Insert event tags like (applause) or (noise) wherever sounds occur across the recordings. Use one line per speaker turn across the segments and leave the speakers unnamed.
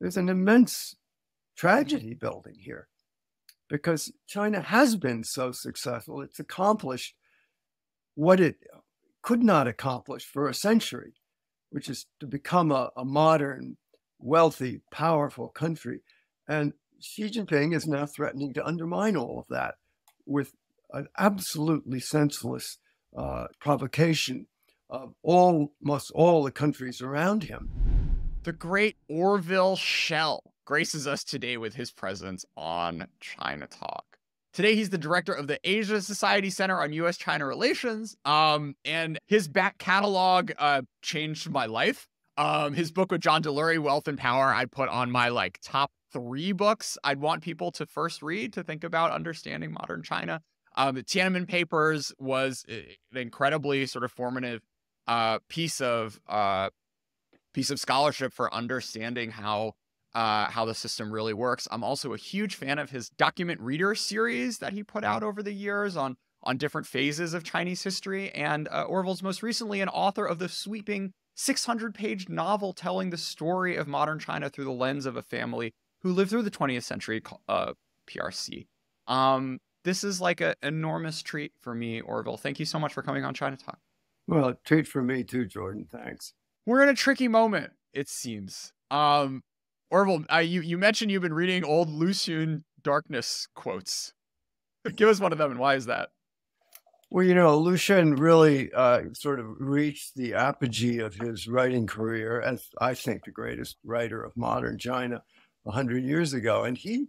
there's an immense tragedy building here because China has been so successful. It's accomplished what it could not accomplish for a century, which is to become a, a modern, wealthy, powerful country. And Xi Jinping is now threatening to undermine all of that with an absolutely senseless uh, provocation of almost all the countries around him.
The great Orville Schell graces us today with his presence on China Talk. Today, he's the director of the Asia Society Center on U.S. China Relations. Um, and his back catalog uh, changed my life. Um, his book with John Delury, Wealth and Power, I put on my like top three books I'd want people to first read to think about understanding modern China. Um, the Tiananmen Papers was uh, an incredibly sort of formative uh, piece of uh, piece of scholarship for understanding how uh, how the system really works. I'm also a huge fan of his document reader series that he put out over the years on on different phases of Chinese history. And uh, Orville's most recently an author of the sweeping 600 page novel telling the story of modern China through the lens of a family who lived through the 20th century, uh, PRC. Um, this is like an enormous treat for me, Orville. Thank you so much for coming on China Talk.
Well, treat for me too, Jordan. Thanks.
We're in a tricky moment, it seems. Um, Orville, uh, you you mentioned you've been reading old Lu Xun darkness quotes. (laughs) Give us one of them, and why is that?
Well, you know, Lu Xun really uh, sort of reached the apogee of his writing career as I think the greatest writer of modern China a hundred years ago, and he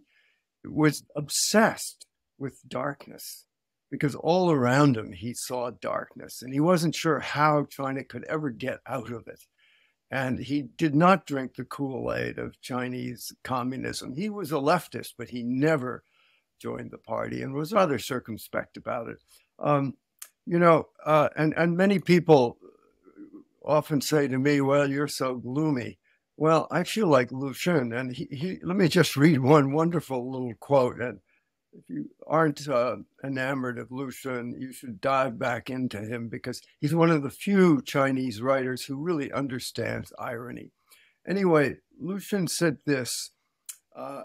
was obsessed with darkness because all around him he saw darkness, and he wasn't sure how China could ever get out of it. And he did not drink the Kool Aid of Chinese communism. He was a leftist, but he never joined the party and was rather circumspect about it. Um, you know, uh, and, and many people often say to me, well, you're so gloomy. Well, I feel like Lu Xun, and he, he, let me just read one wonderful little quote. And if you aren't uh, enamored of Lu Xun, you should dive back into him because he's one of the few Chinese writers who really understands irony. Anyway, Lu Xun said this uh,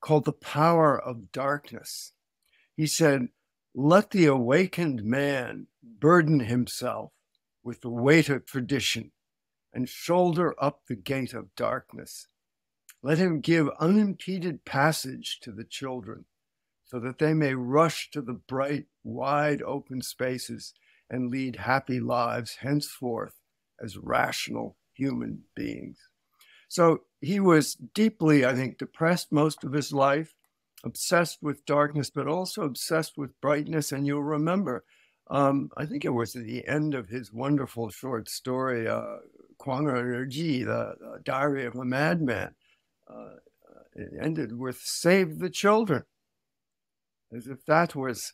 called The Power of Darkness. He said, Let the awakened man burden himself with the weight of tradition and shoulder up the gate of darkness. Let him give unimpeded passage to the children so that they may rush to the bright, wide open spaces and lead happy lives henceforth as rational human beings. So he was deeply, I think, depressed most of his life, obsessed with darkness, but also obsessed with brightness. And you'll remember, um, I think it was at the end of his wonderful short story, uh, Ji, the, the Diary of a Madman. Uh, it ended with Save the Children as if that was,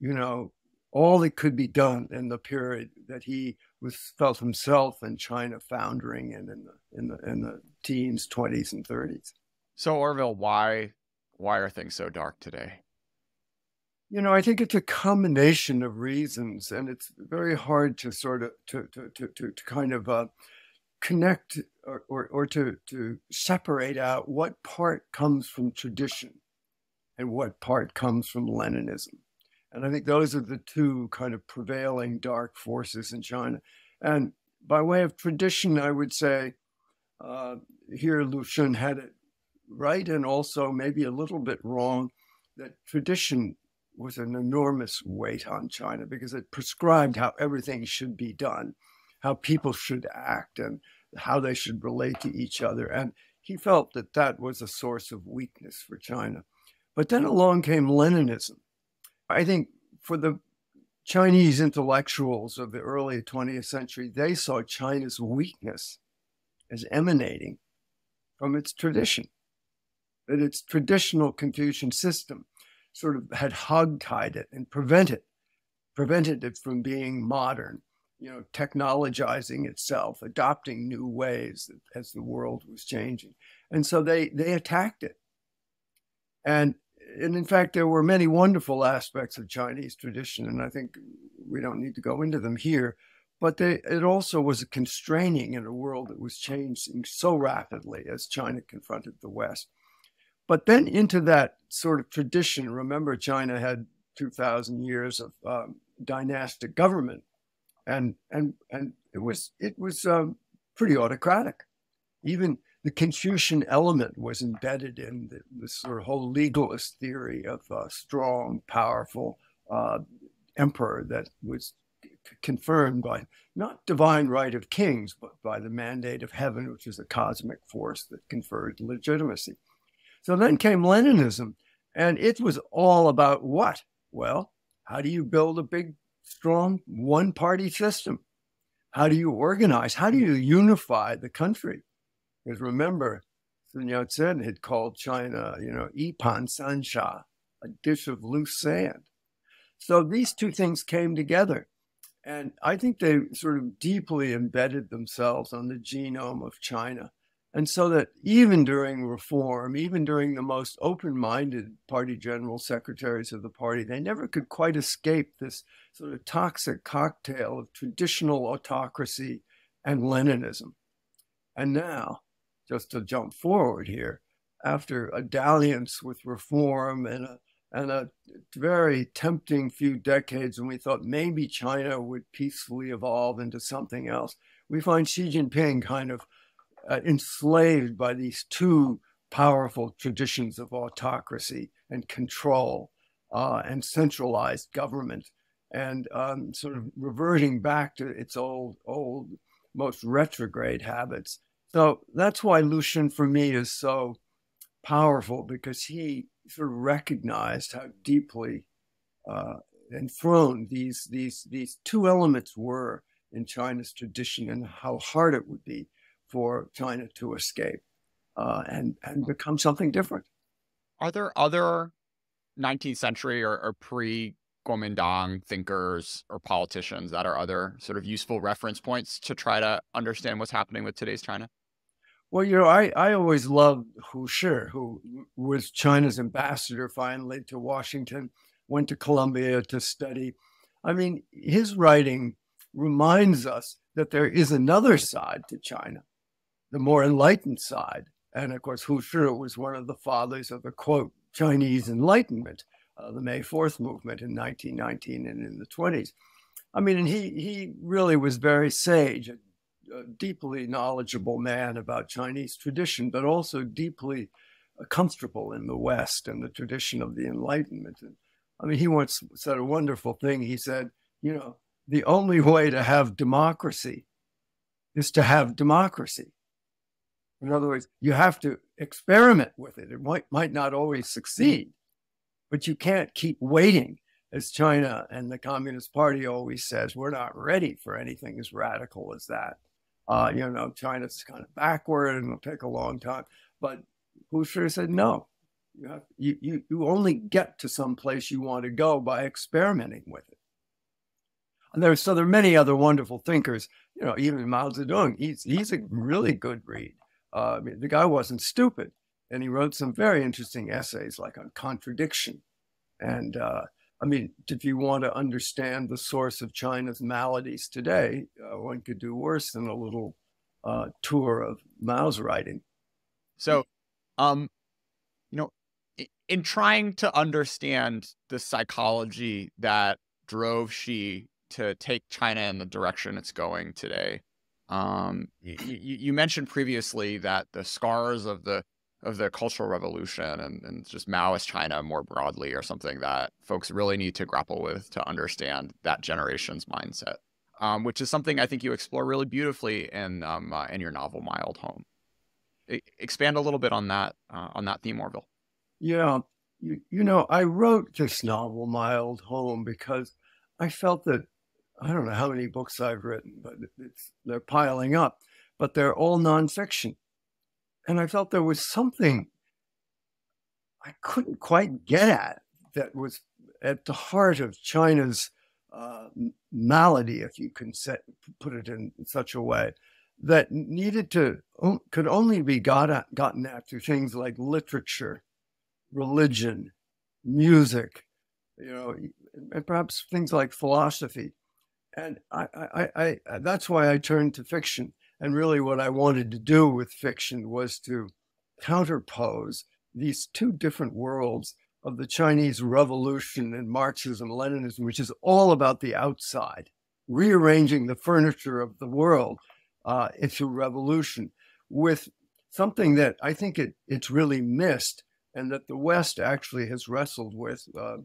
you know, all that could be done in the period that he was felt himself in China foundering and in the in the in the teens, twenties, and thirties.
So Orville, why why are things so dark today?
You know, I think it's a combination of reasons, and it's very hard to sort of to to to to, to kind of uh, connect or, or or to to separate out what part comes from tradition and what part comes from Leninism. And I think those are the two kind of prevailing dark forces in China. And by way of tradition, I would say uh, here Lu Xun had it right and also maybe a little bit wrong that tradition was an enormous weight on China because it prescribed how everything should be done, how people should act, and how they should relate to each other. And he felt that that was a source of weakness for China. But then along came Leninism. I think for the Chinese intellectuals of the early 20th century, they saw China's weakness as emanating from its tradition, that its traditional Confucian system sort of had hogtied it and prevented prevented it from being modern, you know, technologizing itself, adopting new ways as the world was changing. And so they they attacked it. And and in fact, there were many wonderful aspects of Chinese tradition, and I think we don't need to go into them here. but they, it also was a constraining in a world that was changing so rapidly as China confronted the West. But then into that sort of tradition, remember, China had 2,000 years of um, dynastic government, and and and it was it was um, pretty autocratic. Even the Confucian element was embedded in the, the sort of whole legalist theory of a strong, powerful uh, emperor that was confirmed by not divine right of kings, but by the mandate of heaven, which is a cosmic force that conferred legitimacy. So then came Leninism, and it was all about what? Well, how do you build a big, strong one party system? How do you organize? How do you unify the country? Because remember, Sun Yat sen had called China, you know, Ipan Sansha, a dish of loose sand. So these two things came together. And I think they sort of deeply embedded themselves on the genome of China. And so that even during reform, even during the most open minded party general secretaries of the party, they never could quite escape this sort of toxic cocktail of traditional autocracy and Leninism. And now, just to jump forward here, after a dalliance with reform and a, and a very tempting few decades when we thought maybe China would peacefully evolve into something else, we find Xi Jinping kind of uh, enslaved by these two powerful traditions of autocracy and control uh, and centralized government and um, sort of reverting back to its old, old, most retrograde habits. So that's why Lu Xun for me is so powerful because he sort of recognized how deeply uh, enthroned these these these two elements were in China's tradition and how hard it would be for China to escape uh, and and become something different.
Are there other 19th century or, or pre Kuomintang thinkers or politicians that are other sort of useful reference points to try to understand what's happening with today's China?
Well, you know, I, I always loved Hu Shi, who was China's ambassador finally to Washington, went to Columbia to study. I mean, his writing reminds us that there is another side to China, the more enlightened side. And of course, Hu Shi was one of the fathers of the quote, Chinese Enlightenment, uh, the May 4th movement in 1919 and in the 20s. I mean, and he, he really was very sage, a deeply knowledgeable man about Chinese tradition, but also deeply comfortable in the West and the tradition of the Enlightenment. And I mean, he once said a wonderful thing. He said, you know, the only way to have democracy is to have democracy. In other words, you have to experiment with it. It might, might not always succeed, but you can't keep waiting as China and the Communist Party always says, we're not ready for anything as radical as that. Uh, you know, China's kind of backward and it'll take a long time. But Hu Shi said, no, you, have, you, you, you only get to some place you want to go by experimenting with it. And there, so there are many other wonderful thinkers. You know, even Mao Zedong, he's, he's a really good read. Uh, I mean, the guy wasn't stupid. And he wrote some very interesting essays like on contradiction and uh, I mean, if you want to understand the source of China's maladies today, uh, one could do worse than a little uh, tour of Mao's writing.
So, um, you know, in trying to understand the psychology that drove Xi to take China in the direction it's going today, um, you, you mentioned previously that the scars of the of the Cultural Revolution and, and just Maoist China more broadly are something that folks really need to grapple with to understand that generation's mindset, um, which is something I think you explore really beautifully in um, uh, in your novel My Old Home. I, expand a little bit on that uh, on that theme, Orville.
Yeah, you, you know, I wrote this novel My Old Home because I felt that I don't know how many books I've written, but it's they're piling up, but they're all nonfiction and I felt there was something I couldn't quite get at that was at the heart of China's uh, malady, if you can set, put it in such a way, that needed to could only be got at, gotten at through things like literature, religion, music, you know, and perhaps things like philosophy. And I, I, I, I, that's why I turned to fiction. And really, what I wanted to do with fiction was to counterpose these two different worlds of the Chinese Revolution and Marxism, Leninism, which is all about the outside, rearranging the furniture of the world uh, into revolution, with something that I think it, it's really missed, and that the West actually has wrestled with uh,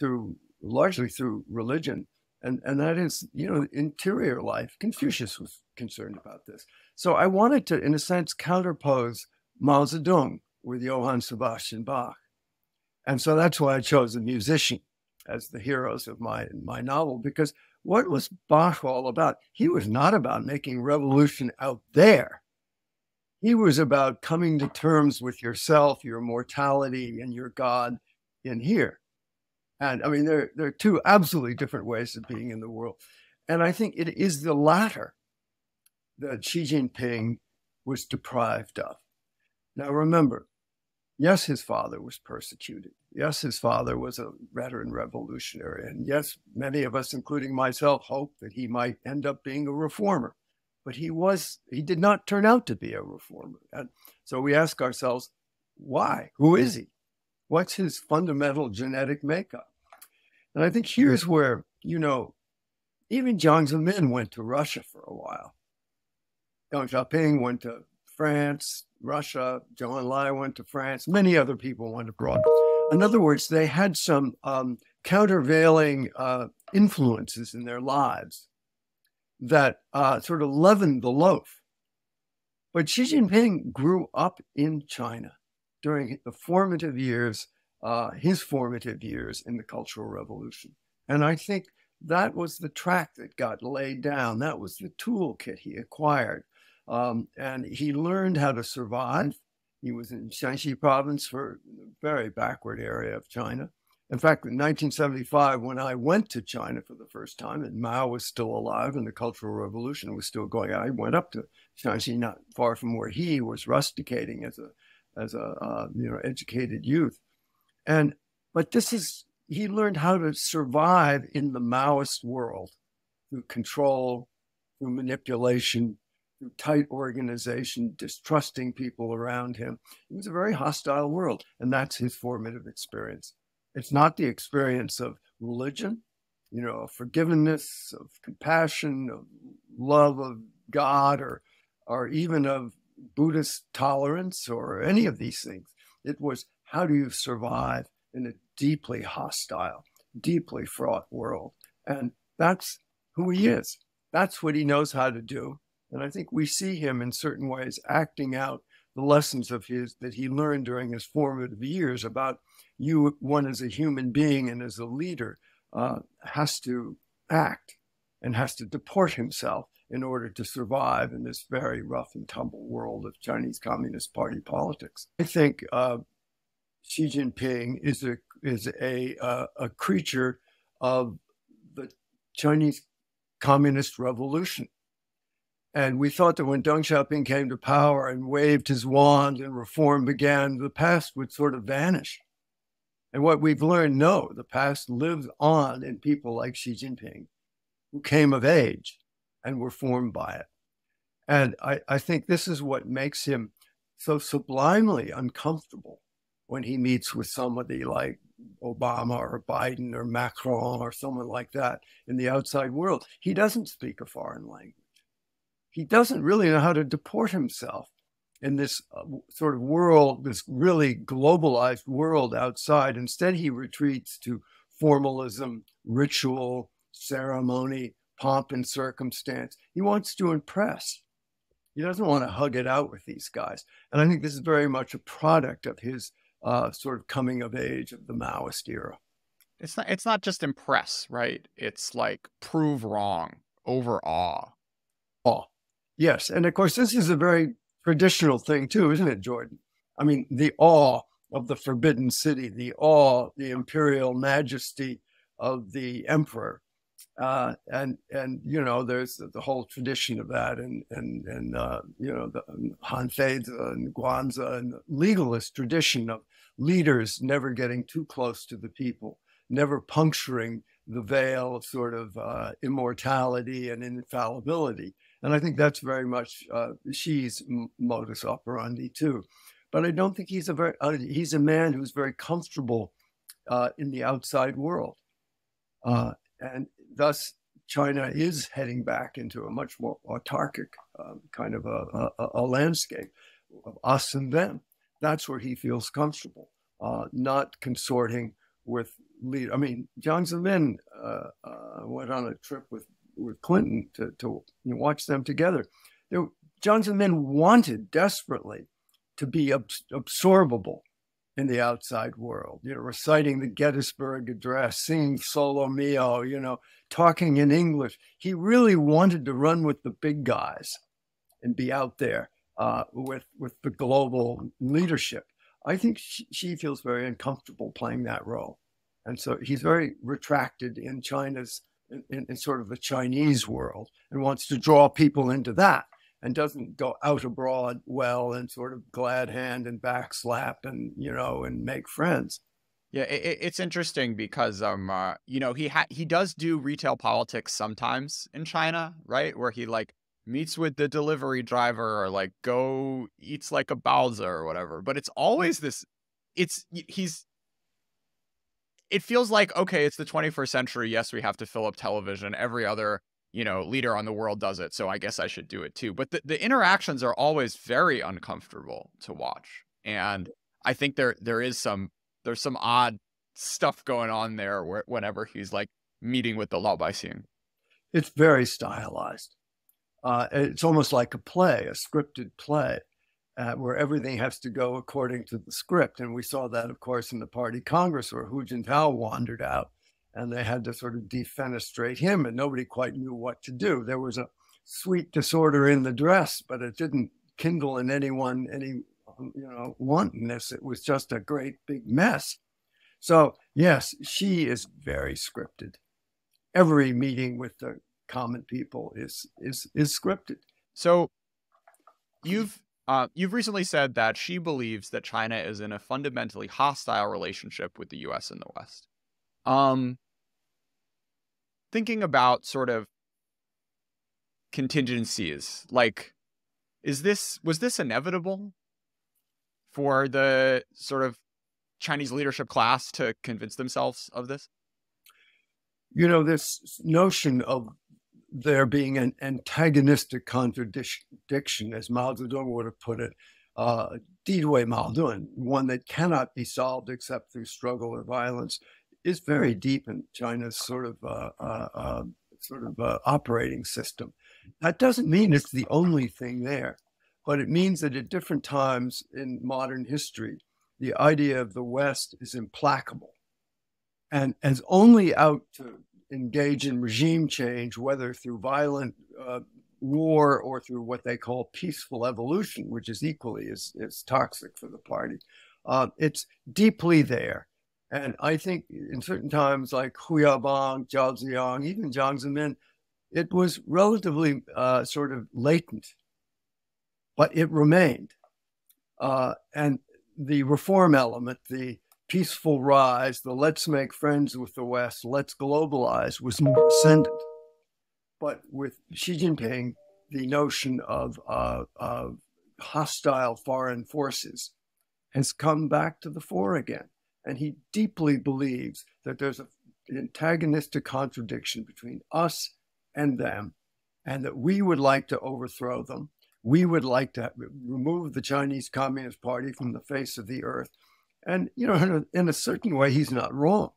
through largely through religion, and and that is you know interior life. Confucius was concerned about this, so I wanted to, in a sense, counterpose Mao Zedong with Johann Sebastian Bach, and so that's why I chose a musician as the heroes of my my novel because what was Bach all about? He was not about making revolution out there. He was about coming to terms with yourself, your mortality, and your God in here. And I mean, there, there are two absolutely different ways of being in the world. And I think it is the latter that Xi Jinping was deprived of. Now, remember, yes, his father was persecuted. Yes, his father was a veteran revolutionary. And yes, many of us, including myself, hope that he might end up being a reformer. But he was, he did not turn out to be a reformer. And so we ask ourselves, why? Who is he? What's his fundamental genetic makeup? And I think here's where, you know, even Jiang Zemin went to Russia for a while. Deng Xiaoping went to France, Russia. Zhou Enlai went to France. Many other people went abroad. In other words, they had some um, countervailing uh, influences in their lives that uh, sort of leavened the loaf. But Xi Jinping grew up in China during the formative years, uh, his formative years in the Cultural Revolution. And I think that was the track that got laid down. That was the toolkit he acquired. Um, and he learned how to survive. He was in Shanxi province for a very backward area of China. In fact, in 1975, when I went to China for the first time, and Mao was still alive and the Cultural Revolution was still going, I went up to Shanxi, not far from where he was rusticating as a as a uh, you know educated youth, and but this is he learned how to survive in the Maoist world through control, through manipulation, through tight organization, distrusting people around him. It was a very hostile world, and that's his formative experience. It's not the experience of religion, you know, of forgiveness, of compassion, of love of God, or or even of Buddhist tolerance or any of these things. It was how do you survive in a deeply hostile, deeply fraught world? And that's who he is. That's what he knows how to do. And I think we see him in certain ways acting out the lessons of his that he learned during his formative years about you, one as a human being and as a leader, uh, has to act and has to deport himself in order to survive in this very rough and tumble world of Chinese Communist Party politics. I think uh, Xi Jinping is a is a uh, a creature of the Chinese Communist Revolution. And we thought that when Deng Xiaoping came to power and waved his wand and reform began, the past would sort of vanish. And what we've learned, no, the past lives on in people like Xi Jinping, who came of age and were formed by it. And I, I think this is what makes him so sublimely uncomfortable when he meets with somebody like Obama or Biden or Macron or someone like that in the outside world. He doesn't speak a foreign language. He doesn't really know how to deport himself in this uh, sort of world, this really globalized world outside. Instead, he retreats to formalism, ritual, ceremony, pomp and circumstance. He wants to impress. He doesn't want to hug it out with these guys. And I think this is very much a product of his uh, sort of coming of age of the Maoist era.
It's not. It's not just impress, right? It's like prove wrong, overawe.
Awe, yes, and of course this is a very traditional thing too, isn't it, Jordan? I mean, the awe of the Forbidden City, the awe, the imperial majesty of the emperor, uh, and and you know there's the, whole tradition of that and and and uh, you know the Han Feizi and Guanzi and legalist tradition of leaders never getting too close to the people, never puncturing the veil of sort of uh, immortality and infallibility. And I think that's very much uh, Xi's modus operandi too. But I don't think he's a very uh, he's a man who's very comfortable uh, in the outside world, uh, and thus China is heading back into a much more autarkic um, kind of a, a, a, landscape of us and them. That's where he feels comfortable, uh, not consorting with lead. I mean, Jiang Zemin uh, uh, went on a trip with with Clinton to to you know, watch them together. Jiang Zemin wanted desperately to be absorbable in the outside world, you know, reciting the Gettysburg Address, singing Solo Mio, you know, talking in English. He really wanted to run with the big guys and be out there uh, with with the global leadership. I think Xi, Xi feels very uncomfortable playing that role, and so he's very retracted in China's in, in sort of the Chinese world and wants to draw people into that and doesn't go out abroad well and sort of glad hand and backslap and you know and make friends.
Yeah, it, it's interesting because um, uh, you know, he ha- he does do retail politics sometimes in China, right? Where he like meets with the delivery driver or like go eats like a baozi or whatever. But it's always this. It's he's. It feels like okay, it's the 21st century. Yes, we have to fill up television. Every other you know leader on the world does it, so I guess I should do it too. But the, the interactions are always very uncomfortable to watch, and I think there there is some there's some odd stuff going on there where, whenever he's like meeting with the Laobaixing.
It's very stylized. Uh, it's almost like a play, a scripted play, uh, where everything has to go according to the script. And we saw that, of course, in the party congress where Hu Jintao wandered out and they had to sort of defenestrate him, and nobody quite knew what to do. There was a sweet disorder in the dress, but it didn't kindle in anyone any you know, wantonness. It was just a great big mess. So, yes, Xi is very scripted. Every meeting with the common people is is is scripted.
So, you've uh, you've recently said that Xi believes that China is in a fundamentally hostile relationship with the U.S. and the West. Um, thinking about sort of contingencies, like, is this was this inevitable? for the sort of Chinese leadership class to convince themselves of this?
You know, this notion of there being an antagonistic contradiction, as Mao Zedong would have put it, uh, Mao Dun, one that cannot be solved except through struggle or violence, is very deep in China's sort of uh, uh, uh, sort of uh, operating system. That doesn't mean it's the only thing there but it means that at different times in modern history, the idea of the West is implacable and is only out to engage in regime change, whether through violent uh, war or through what they call peaceful evolution, which is equally as, as toxic for the party. Uh, it's deeply there. And I think in certain times, like Hu Yaobang, Zhao Ziyang, even Jiang Zemin, it was relatively uh, sort of latent but it remained. Uh, and the reform element, the peaceful rise, the let's make friends with the West, let's globalize was more ascendant. But with Xi Jinping, the notion of, uh, of hostile foreign forces has come back to the fore again. And he deeply believes that there's a, an antagonistic contradiction between us and them, and that we would like to overthrow them, we would like to remove the Chinese Communist Party from the face of the earth. And, you know, in a, in a certain way, he's not wrong.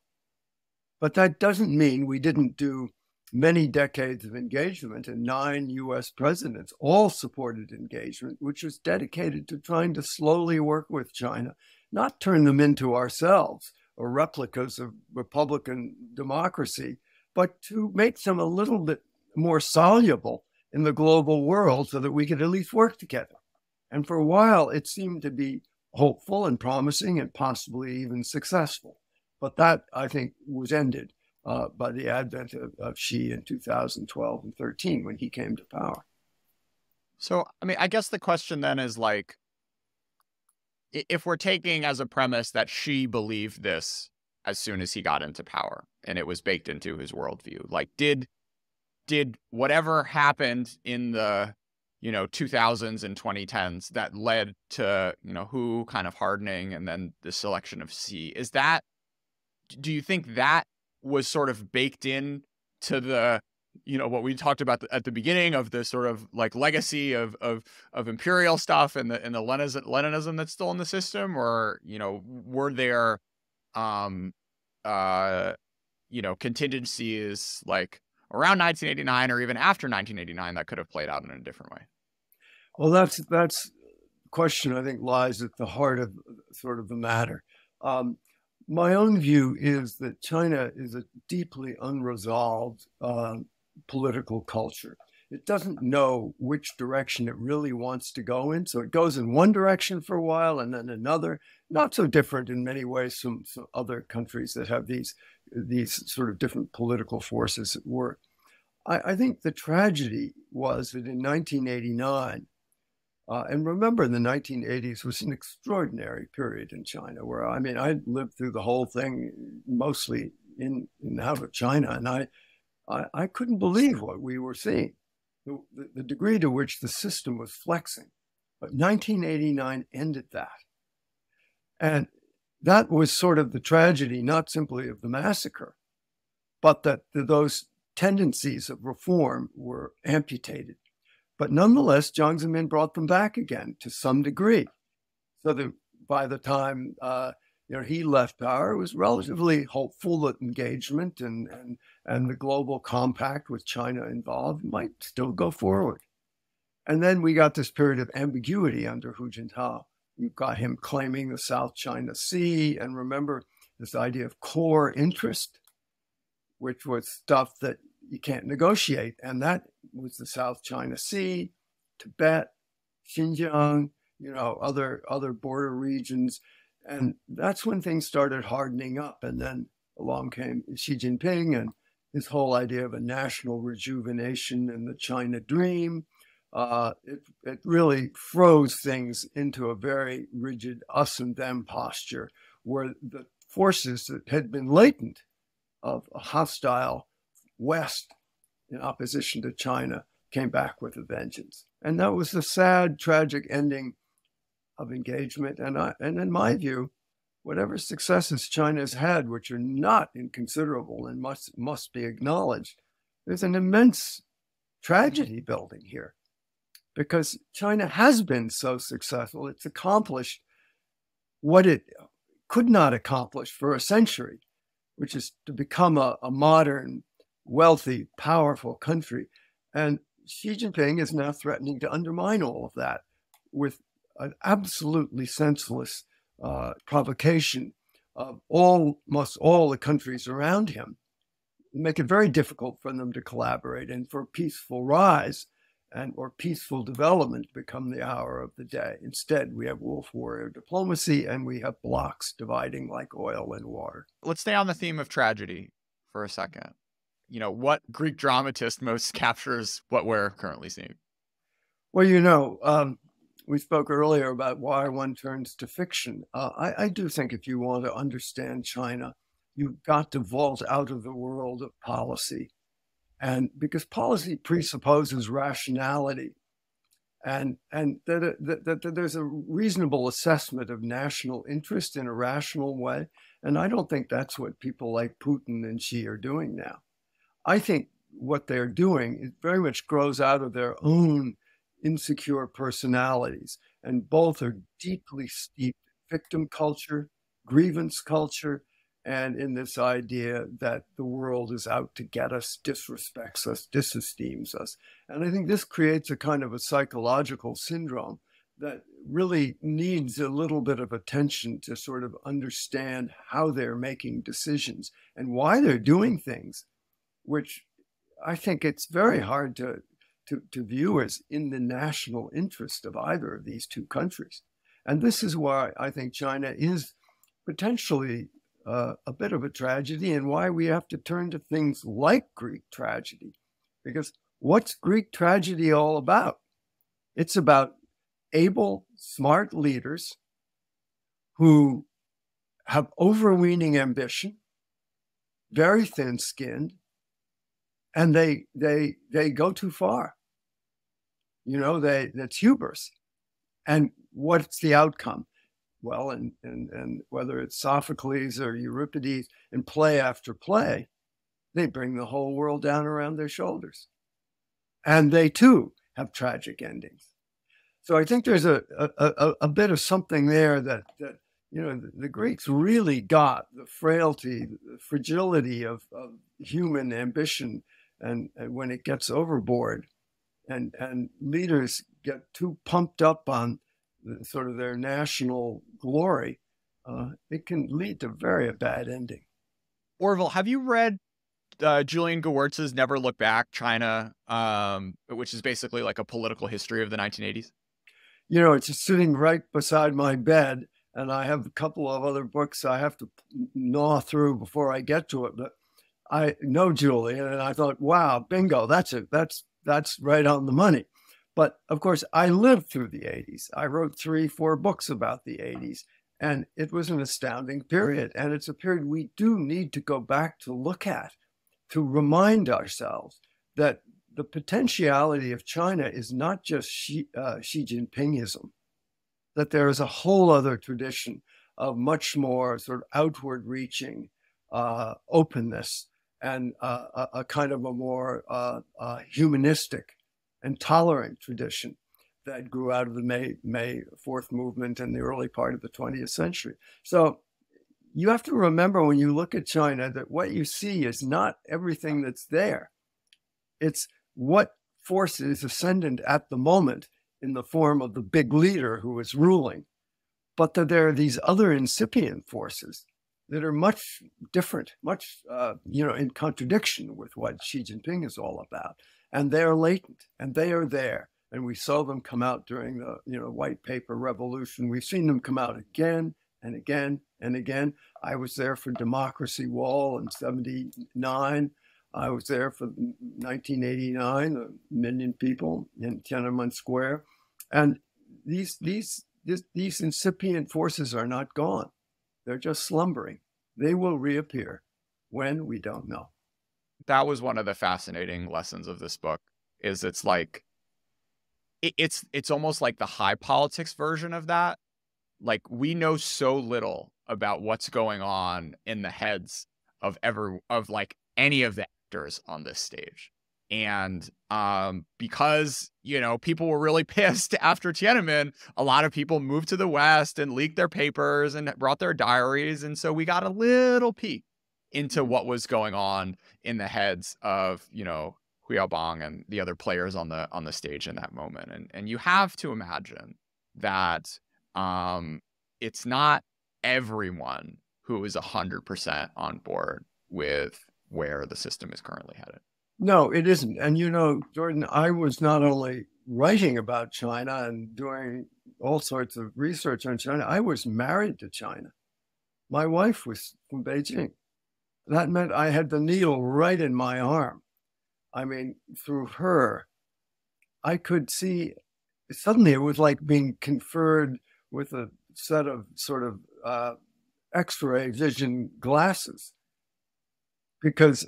But that doesn't mean we didn't do many decades of engagement and nine US presidents all supported engagement, which was dedicated to trying to slowly work with China, not turn them into ourselves or replicas of Republican democracy, but to make them a little bit more soluble in the global world so that we could at least work together. And for a while, it seemed to be hopeful and promising and possibly even successful. But that, I think, was ended uh, by the advent of, of Xi in 2012 and 13 when he came to power.
So, I mean, I guess the question then is like, if we're taking as a premise that Xi believed this as soon as he got into power and it was baked into his worldview like did did whatever happened in the you know 2000s and 2010s that led to you know Hu kind of hardening and then the selection of Xi is that do you think that was sort of baked in to the you know what we talked about at the beginning of the sort of like legacy of of of imperial stuff and the and the Leninism, Leninism that's still in the system, or you know were there, um, uh, you know contingencies like around 1989 or even after 1989 that could have played out in a different way.
Well, that's that's question I think lies at the heart of sort of the matter. Um, my own view is that China is a deeply unresolved uh, political culture. It doesn't know which direction it really wants to go in. So it goes in one direction for a while and then another. Not so different in many ways from, some other countries that have these, these sort of different political forces at work. I, I think the tragedy was that in 1989, uh, and remember, in the 1980s was an extraordinary period in China where, I mean, I lived through the whole thing mostly in, in out of China. And I, I, I couldn't believe what we were seeing, the, the, degree to which the system was flexing. But 1989 ended that. And that was sort of the tragedy, not simply of the massacre, but that those tendencies of reform were amputated but nonetheless, Jiang Zemin brought them back again to some degree. So that by the time uh, you know he left power, it was relatively hopeful that engagement and, and and the global compact with China involved might still go forward. And then we got this period of ambiguity under Hu Jintao. You've got him claiming the South China Sea, and remember this idea of core interest, which was stuff that you can't negotiate. And that was the South China Sea, Tibet, Xinjiang, you know, other other border regions. And that's when things started hardening up. And then along came Xi Jinping and his whole idea of a national rejuvenation and the China dream. Uh, it, it really froze things into a very rigid us and them posture where the forces that had been latent of a hostile West, in opposition to China, came back with a vengeance. And that was the sad, tragic ending of engagement. And, I, and in my view, whatever successes China has had, which are not inconsiderable and must, must be acknowledged, there's an immense tragedy building here because China has been so successful. It's accomplished what it could not accomplish for a century, which is to become a, a modern wealthy, powerful country. And Xi Jinping is now threatening to undermine all of that with an absolutely senseless uh, provocation of all, almost all the countries around him, make it very difficult for them to collaborate and for peaceful rise and or peaceful development become the hour of the day. Instead, we have wolf warrior diplomacy and we have blocks dividing like oil and water.
Let's stay on the theme of tragedy for a second you know, what Greek dramatist most (laughs) captures what we're currently seeing?
Well, you know, um, we spoke earlier about why one turns to fiction. Uh, I, I, do think if you want to understand China, you've got to vault out of the world of policy. And because policy presupposes rationality and, and that, that, that, that there's a reasonable assessment of national interest in a rational way. And I don't think that's what people like Putin and Xi are doing now. I think what they're doing it very much grows out of their own insecure personalities, and both are deeply steeped in victim culture, grievance culture, and in this idea that the world is out to get us, disrespects us, disesteems us. And I think this creates a kind of a psychological syndrome that really needs a little bit of attention to sort of understand how they're making decisions and why they're doing things which I think it's very hard to, to, to view as in the national interest of either of these two countries. And this is why I think China is potentially uh, a bit of a tragedy and why we have to turn to things like Greek tragedy. Because what's Greek tragedy all about? It's about able, smart leaders who have overweening ambition, very thin skinned, and they they they go too far. You know, they that's hubris. And what's the outcome? Well, and and and whether it's Sophocles or Euripides in play after play, they bring the whole world down around their shoulders. And they too have tragic endings. So I think there's a a, a, a bit of something there that that you know the, the, Greeks really got the frailty, the fragility of, of human ambition, and, and when it gets overboard, and and leaders get too pumped up on the, sort of their national glory, uh, it can lead to very bad ending.
Orville, have you read uh, Julian Gewirtz's Never Look Back China, um, which is basically like a political history of the 1980s?
You know, it's just sitting right beside my bed, and I have a couple of other books I have to gnaw through before I get to it. But I know Julian, and I thought, wow, bingo, that's it. That's that's right on the money. But of course, I lived through the 80s. I wrote three, four books about the 80s, and it was an astounding period. And it's a period we do need to go back to look at to remind ourselves that the potentiality of China is not just Xi, uh, Xi Jinpingism, that there is a whole other tradition of much more sort of outward reaching uh, openness and uh, a, kind of a more uh, uh, humanistic and tolerant tradition that grew out of the May, May Fourth movement in the early part of the 20th century. So you have to remember when you look at China that what you see is not everything that's there. It's what force is ascendant at the moment in the form of the big leader who is ruling, but that there are these other incipient forces that are much different, much, uh, you know, in contradiction with what Xi Jinping is all about. And they are latent and they are there. And we saw them come out during the, you know, white paper revolution. We've seen them come out again and again and again. I was there for Democracy Wall in 79. I was there for 1989, a million people in Tiananmen Square. And these, these, this, these incipient forces are not gone. They're just slumbering. They will reappear when we don't know.
That was one of the fascinating lessons of this book is it's like it, it's it's almost like the high politics version of that like we know so little about what's going on in the heads of ever of like any of the actors on this stage and um, because you know people were really (laughs) pissed after Tiananmen, a lot of people moved to the west and leaked their papers and brought their diaries, and so we got a little peek into what was going on in the heads of you know Hu Yaobang and the other players on the on the stage in that moment, and and you have to imagine that um, it's not everyone who is 100% on board with where the system is currently headed.
No, it isn't. And you know, Jordan, I was not only writing about China and doing all sorts of research on China, I was married to China. My wife was from Beijing. That meant I had the needle right in my arm. I mean, through her, I could see suddenly it was like being conferred with a set of sort of uh, x-ray vision glasses because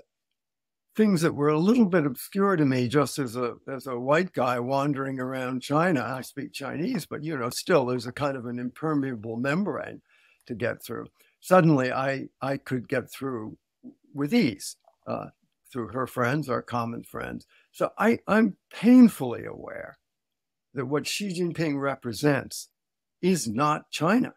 things that were a little bit obscure to me just as a as a white guy wandering around China. I speak Chinese, but you know, still there's a kind of an impermeable membrane to get through. Suddenly, I I could get through with ease uh, through her friends, our common friends. So I I'm painfully aware that what Xi Jinping represents is not China.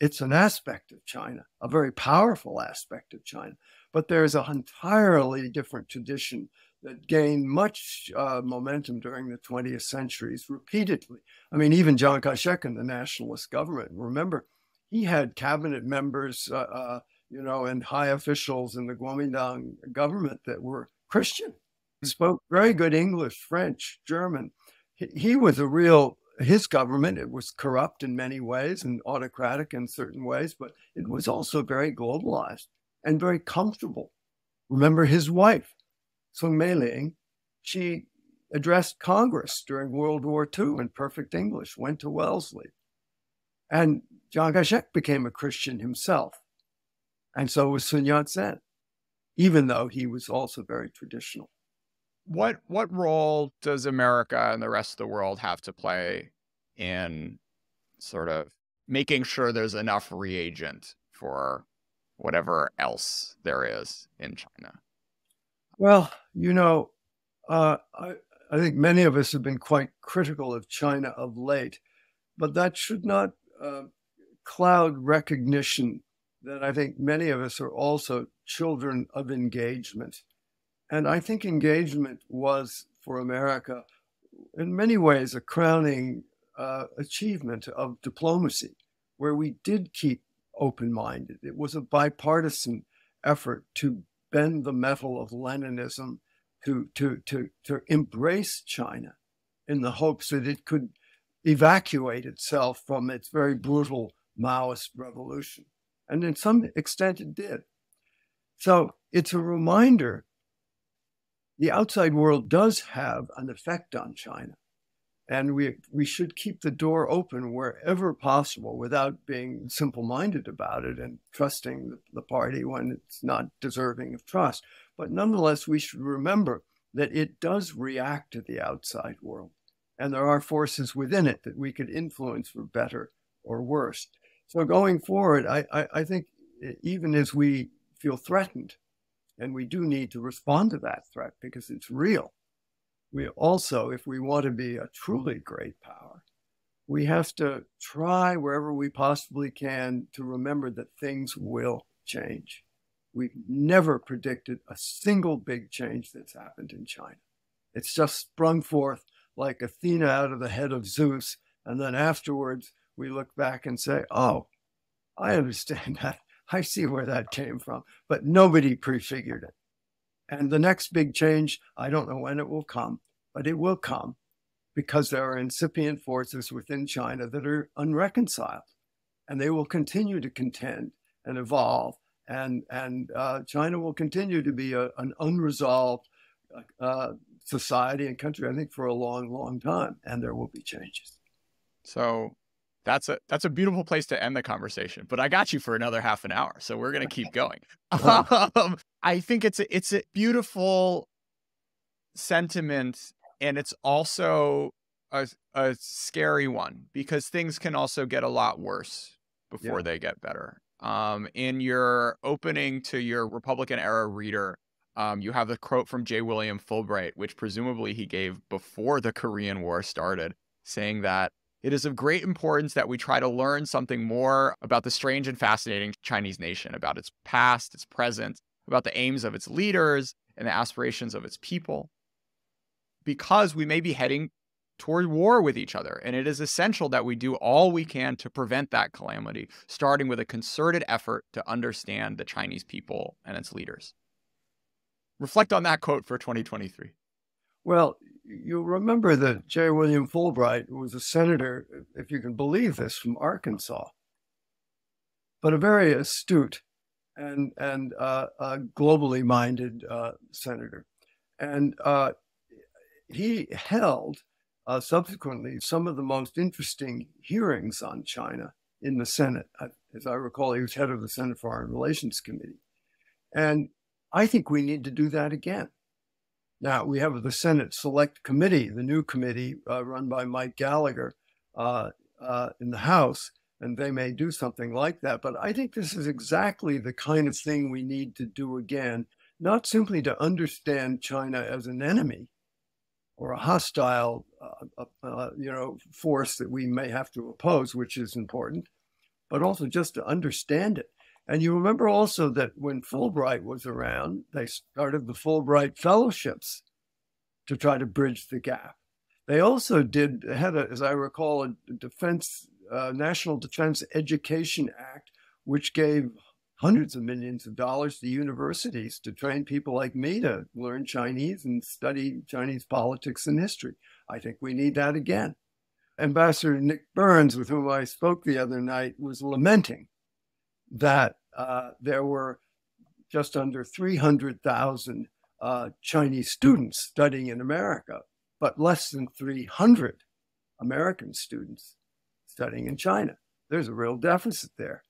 It's an aspect of China, a very powerful aspect of China. But there's an entirely different tradition that gained much uh, momentum during the 20th centuries repeatedly. I mean, even Chiang Kai shek and the nationalist government, remember, he had cabinet members, uh, uh, you know, and high officials in the Kuomintang government that were Christian, spoke very good English, French, German. He, he was a real his government it was corrupt in many ways and autocratic in certain ways but it was also very globalized and very comfortable. Remember his wife Soong Meiling she addressed congress during world war ii in perfect english went to wellesley. And Chiang Kai-shek became a christian himself. And so was sun yat-sen even though he was also very traditional.
What what role does America and the rest of the world have to play in sort of making sure there's enough reagent for whatever else there is in China?
Well, you know, uh, I, I think many of us have been quite critical of China of late, but that should not uh, cloud recognition that I think many of us are also children of engagement. And I think engagement was for America, in many ways, a crowning uh, achievement of diplomacy, where we did keep open minded. It was a bipartisan effort to bend the metal of Leninism, to, to, to, to embrace China in the hopes that it could evacuate itself from its very brutal Maoist revolution. And in some extent, it did. So it's a reminder the outside world does have an effect on China. And we, we should keep the door open wherever possible without being simple minded about it and trusting the, the party when it's not deserving of trust. But nonetheless, we should remember that it does react to the outside world. And there are forces within it that we could influence for better or worse. So going forward, I, I, I think even as we feel threatened, and we do need to respond to that threat because it's real, we also, if we want to be a truly great power, we have to try wherever we possibly can to remember that things will change. We've never predicted a single big change that's happened in China. It's just sprung forth like Athena out of the head of Zeus. And then afterwards, we look back and say, oh, I understand (laughs) that. I see where that came from, but nobody prefigured it. And the next big change, I don't know when it will come, but it will come because there are incipient forces within China that are unreconciled and they will continue to contend and evolve. And, and uh, China will continue to be a, an unresolved uh, society and country, I think, for a long, long time. And there will be changes.
So that's a that's a beautiful place to end the conversation. But I got you for another half an hour, so we're gonna keep going. (laughs) um, I think it's a it's a beautiful sentiment, and it's also a a scary one because things can also get a lot worse before yeah. they get better. Um, in your opening to your Republican era reader, um, you have the quote from J. William Fulbright, which presumably he gave before the Korean War started, saying that it is of great importance that we try to learn something more about the strange and fascinating Chinese nation, about its past, its present, about the aims of its leaders and the aspirations of its people. Because we may be heading toward war with each other, and it is essential that we do all we can to prevent that calamity, starting with a concerted effort to understand the Chinese people and its leaders. Reflect on that quote for 2023.
Well, you remember that J. William Fulbright was a senator, if you can believe this, from Arkansas, but a very astute and and uh, globally minded uh, senator, and uh, he held uh, subsequently some of the most interesting hearings on China in the Senate. As I recall, he was head of the Senate Foreign Relations Committee, and I think we need to do that again. Now, we have the Senate Select Committee, the new committee uh, run by Mike Gallagher uh, uh, in the House, and they may do something like that. But I think this is exactly the kind of thing we need to do again, not simply to understand China as an enemy or a hostile, uh, uh, uh, you know, force that we may have to oppose, which is important, but also just to understand it and you remember also that when Fulbright was around, they started the Fulbright Fellowships to try to bridge the gap. They also did had, a, as I recall, a defense uh, National Defense Education Act, which gave hundreds of millions of dollars to universities to train people like me to learn Chinese and study Chinese politics and history. I think we need that again. Ambassador Nick Burns, with whom I spoke the other night, was lamenting that uh, there were just under 300,000 uh, Chinese students studying in America, but less than 300 American students studying in China. There's a real deficit there.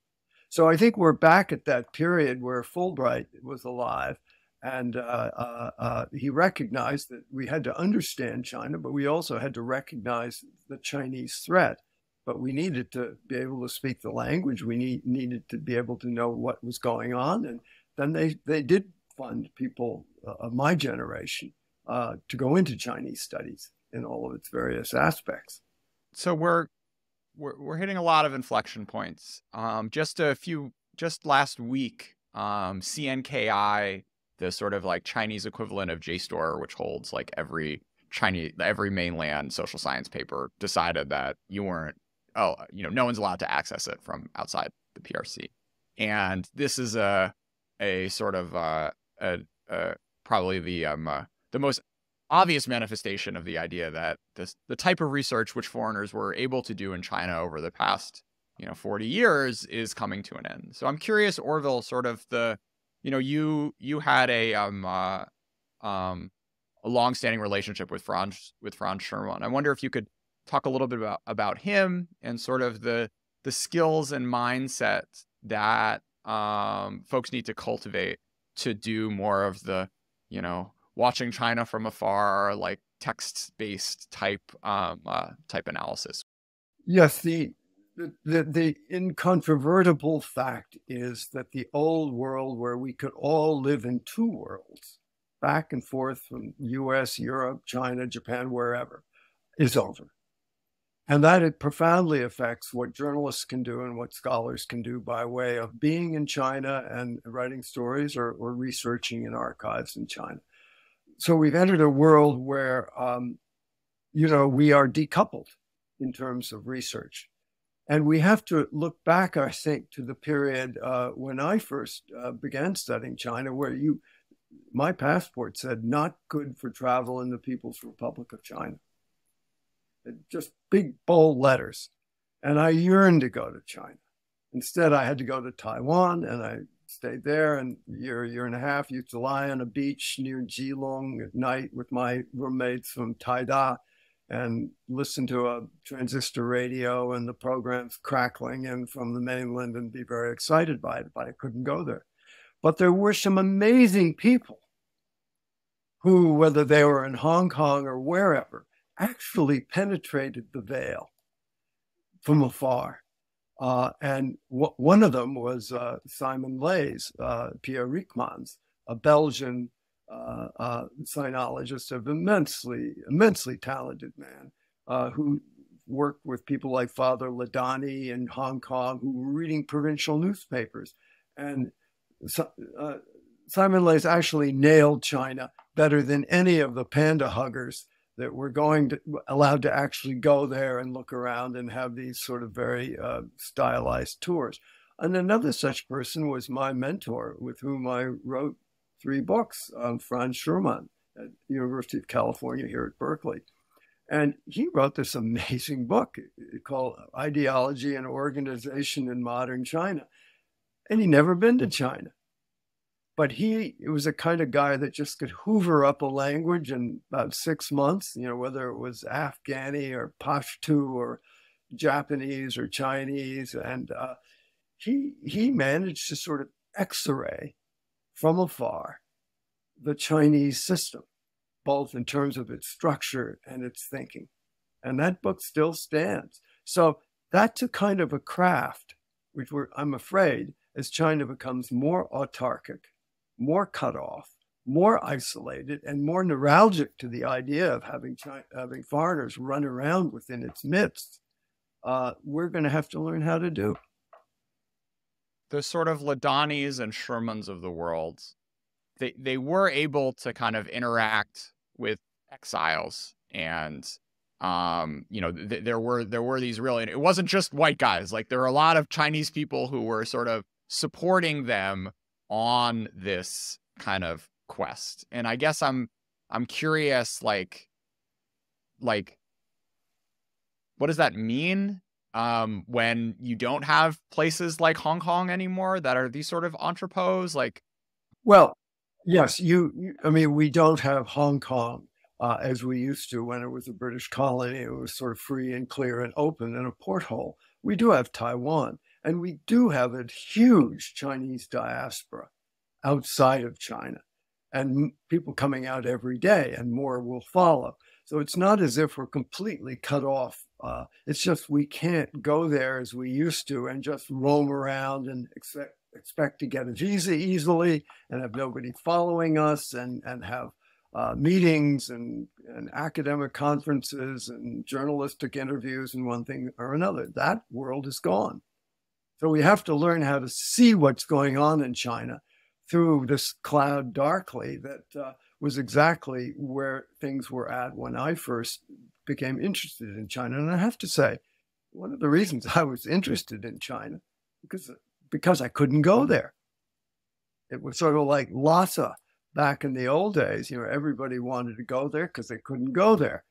So I think we're back at that period where Fulbright was alive And uh, uh, uh, he recognized that we had to understand China, but we also had to recognize the Chinese threat. But we needed to be able to speak the language. We need, needed to be able to know what was going on. And then they, they did fund people uh, of my generation uh, to go into Chinese studies in all of its various aspects.
So we're we're, we're hitting a lot of inflection points. Um, just a few, just last week, um, CNKI the sort of like Chinese equivalent of JSTOR, which holds like every Chinese every mainland social science paper, decided that you weren't oh you know no one's allowed to access it from outside the PRC, and this is a a sort of uh, a, a probably the um uh, the most obvious manifestation of the idea that this the type of research which foreigners were able to do in China over the past you know 40 years is coming to an end. So I'm curious, Orville, sort of the you know, you you had a um uh, um a long-standing relationship with Franz with Franz Schurmann. I wonder if you could talk a little bit about about him and sort of the the skills and mindset that um, folks need to cultivate to do more of the, you know, watching China from afar, like text-based type um, uh, type analysis.
Yes, the the, the, incontrovertible fact is that the old world where we could all live in two worlds, back and forth from US, Europe, China, Japan, wherever, is over. And that it profoundly affects what journalists can do and what scholars can do by way of being in China and writing stories or, or researching in archives in China. So we've entered a world where, um, you know, we are decoupled in terms of research. And we have to look back, I think, to the period uh, when I first uh, began studying China, where you, my passport said not good for travel in the People's Republic of China. Just big bold letters. And I yearned to go to China. Instead, I had to go to Taiwan and I stayed there and year, year and a half, used to lie on a beach near Keelung at night with my roommates from Taida and listen to a transistor radio and the programs crackling in from the mainland and be very excited by it, but I couldn't go there. But there were some amazing people who, whether they were in Hong Kong or wherever, actually penetrated the veil from afar. Uh, and one of them was uh, Simon Leys, uh, Pierre Ryckmans, a Belgian uh, uh, sinologist, an immensely, immensely talented man uh, who worked with people like Father Ladany in Hong Kong who were reading provincial newspapers. And so, Simon Leys actually nailed China better than any of the panda huggers that we're going to allowed to actually go there and look around and have these sort of very uh, stylized tours. And another such person was my mentor, with whom I wrote three books on Franz Schurmann at University of California here at Berkeley. And he wrote this amazing book called Ideology and Organization in Modern China. And he never been to China. But he it was a kind of guy that just could hoover up a language in about six months, you know, whether it was Afghani or Pashto or Japanese or Chinese. And uh, he, he managed to sort of x-ray from afar the Chinese system, both in terms of its structure and its thinking. And that book still stands. So that's a kind of a craft, which I'm afraid, as China becomes more autarkic, more cut off, more isolated, and more neuralgic to the idea of having China, having foreigners run around within its midst, uh, we're going to have to learn how to do.
The sort of Ladanys and Schurmanns of the world, they they were able to kind of interact with exiles and um you know th- there were there were these really it wasn't just white guys like there were a lot of chinese people who were sort of supporting them on this kind of quest and i guess i'm i'm curious like like what does that mean um, when you don't have places like Hong Kong anymore that are these sort of entrepôts? Like,
well, yes, you, I mean, we don't have Hong Kong uh, as we used to when it was a British colony. It was sort of free and clear and open and a porthole. We do have Taiwan, and we do have a huge Chinese diaspora outside of China. and people coming out every day, and more will follow. So it's not as if we're completely cut off. Uh, it's just we can't go there as we used to and just roam around and expect expect to get a visa easily and have nobody following us and and have uh, meetings and, and academic conferences and journalistic interviews and one thing or another. That world is gone. So we have to learn how to see what's going on in China through this cloud darkly that uh, was exactly where things were at when I first became interested in China. And I have to say, one of the reasons I was interested in China because because I couldn't go there. It was sort of like Lhasa back in the old days. You know, everybody wanted to go there because they couldn't go there.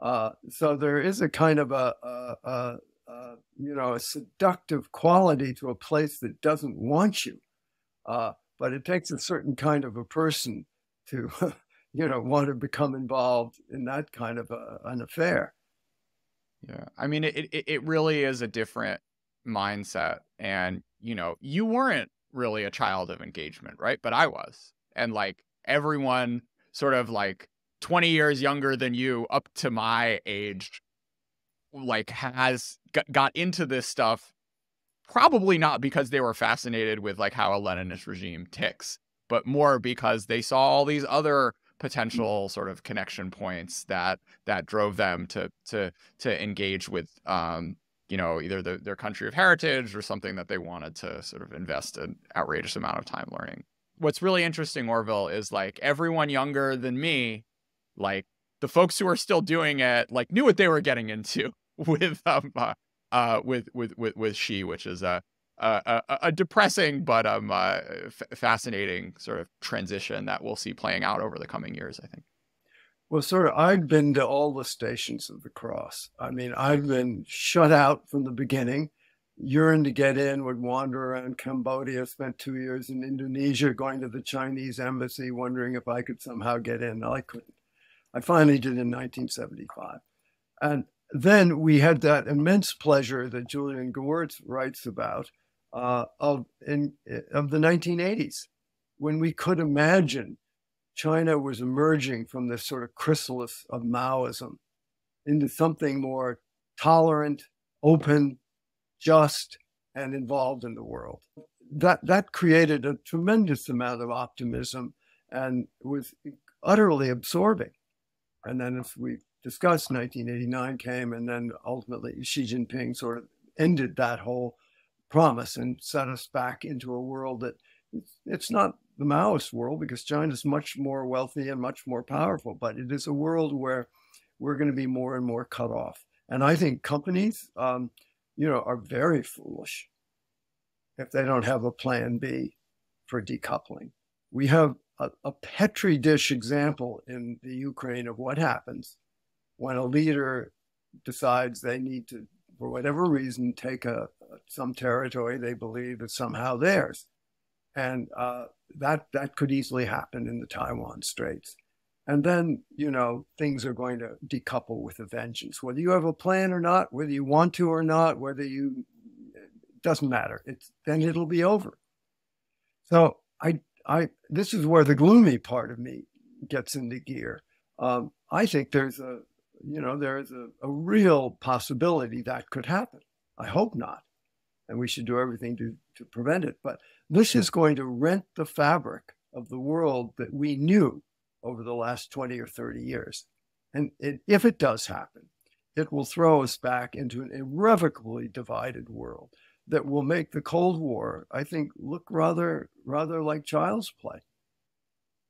Uh, so there is a kind of a, a, a, a, you know a seductive quality to a place that doesn't want you. Uh, but it takes a certain kind of a person to (laughs) you know want to become involved in that kind of a, an affair.
Yeah, I mean it, it it really is a different mindset, and you know you weren't really a child of engagement, right? But I was, and like everyone sort of like 20 years younger than you up to my age like has got, into this stuff probably not because they were fascinated with like how a leninist regime ticks but more because they saw all these other potential sort of connection points that that drove them to to to engage with um you know either the, their country of heritage or something that they wanted to sort of invest an outrageous amount of time learning. What's really interesting, Orville, is like everyone younger than me, like the folks who are still doing it, like knew what they were getting into (laughs) with um uh, uh with with with with Xi, which is a a, a depressing but um uh, fascinating sort of transition that we'll see playing out over the coming years. I think.
Well, sort of, I've been to all the stations of the cross. I mean, I've been shut out from the beginning yearned to get in, would wander around Cambodia, spent two years in Indonesia, going to the Chinese embassy, wondering if I could somehow get in. I couldn't. I finally did in 1975. And then we had that immense pleasure that Julian Gewirtz writes about uh, of, in, of the 1980s, when we could imagine China was emerging from this sort of chrysalis of Maoism into something more tolerant, open, just, and involved in the world. That, that created a tremendous amount of optimism and was utterly absorbing. And then, as we discussed, 1989 came, and then ultimately Xi Jinping sort of ended that whole promise and set us back into a world that it's not the Maoist world because China is much more wealthy and much more powerful, but it is a world where we're going to be more and more cut off. And I think companies, um, you know, are very foolish if they don't have a plan B for decoupling. We have a, a petri dish example in the Ukraine of what happens when a leader decides they need to, for whatever reason, take a, some territory they believe is somehow theirs, and uh, that that could easily happen in the Taiwan Straits. And then, you know, things are going to decouple with a vengeance. Whether you have a plan or not, whether you want to or not, whether you, doesn't matter. It's, then it'll be over. So I, I, this is where the gloomy part of me gets into gear. Um, I think there's a, you know, there's a, a real possibility that could happen. I hope not. And we should do everything to, to prevent it. But this is going to rent the fabric of the world that we knew over the last 20 or 30 years. And it, if it does happen, it will throw us back into an irrevocably divided world that will make the Cold War, I think, look rather rather like child's play.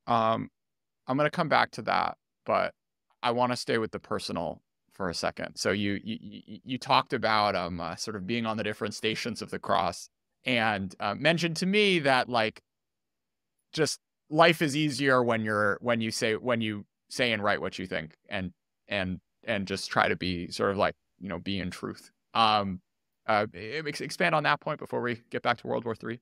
Um, I'm going to come back to that, but I want to stay with the personal for a second. So you you you talked about um uh, sort of being on the different stations of the cross, and uh, mentioned to me that like just life is easier when you're when you say when you say and write what you think and and and just try to be sort of like you know be in truth um uh expand on that point before we get back to world war three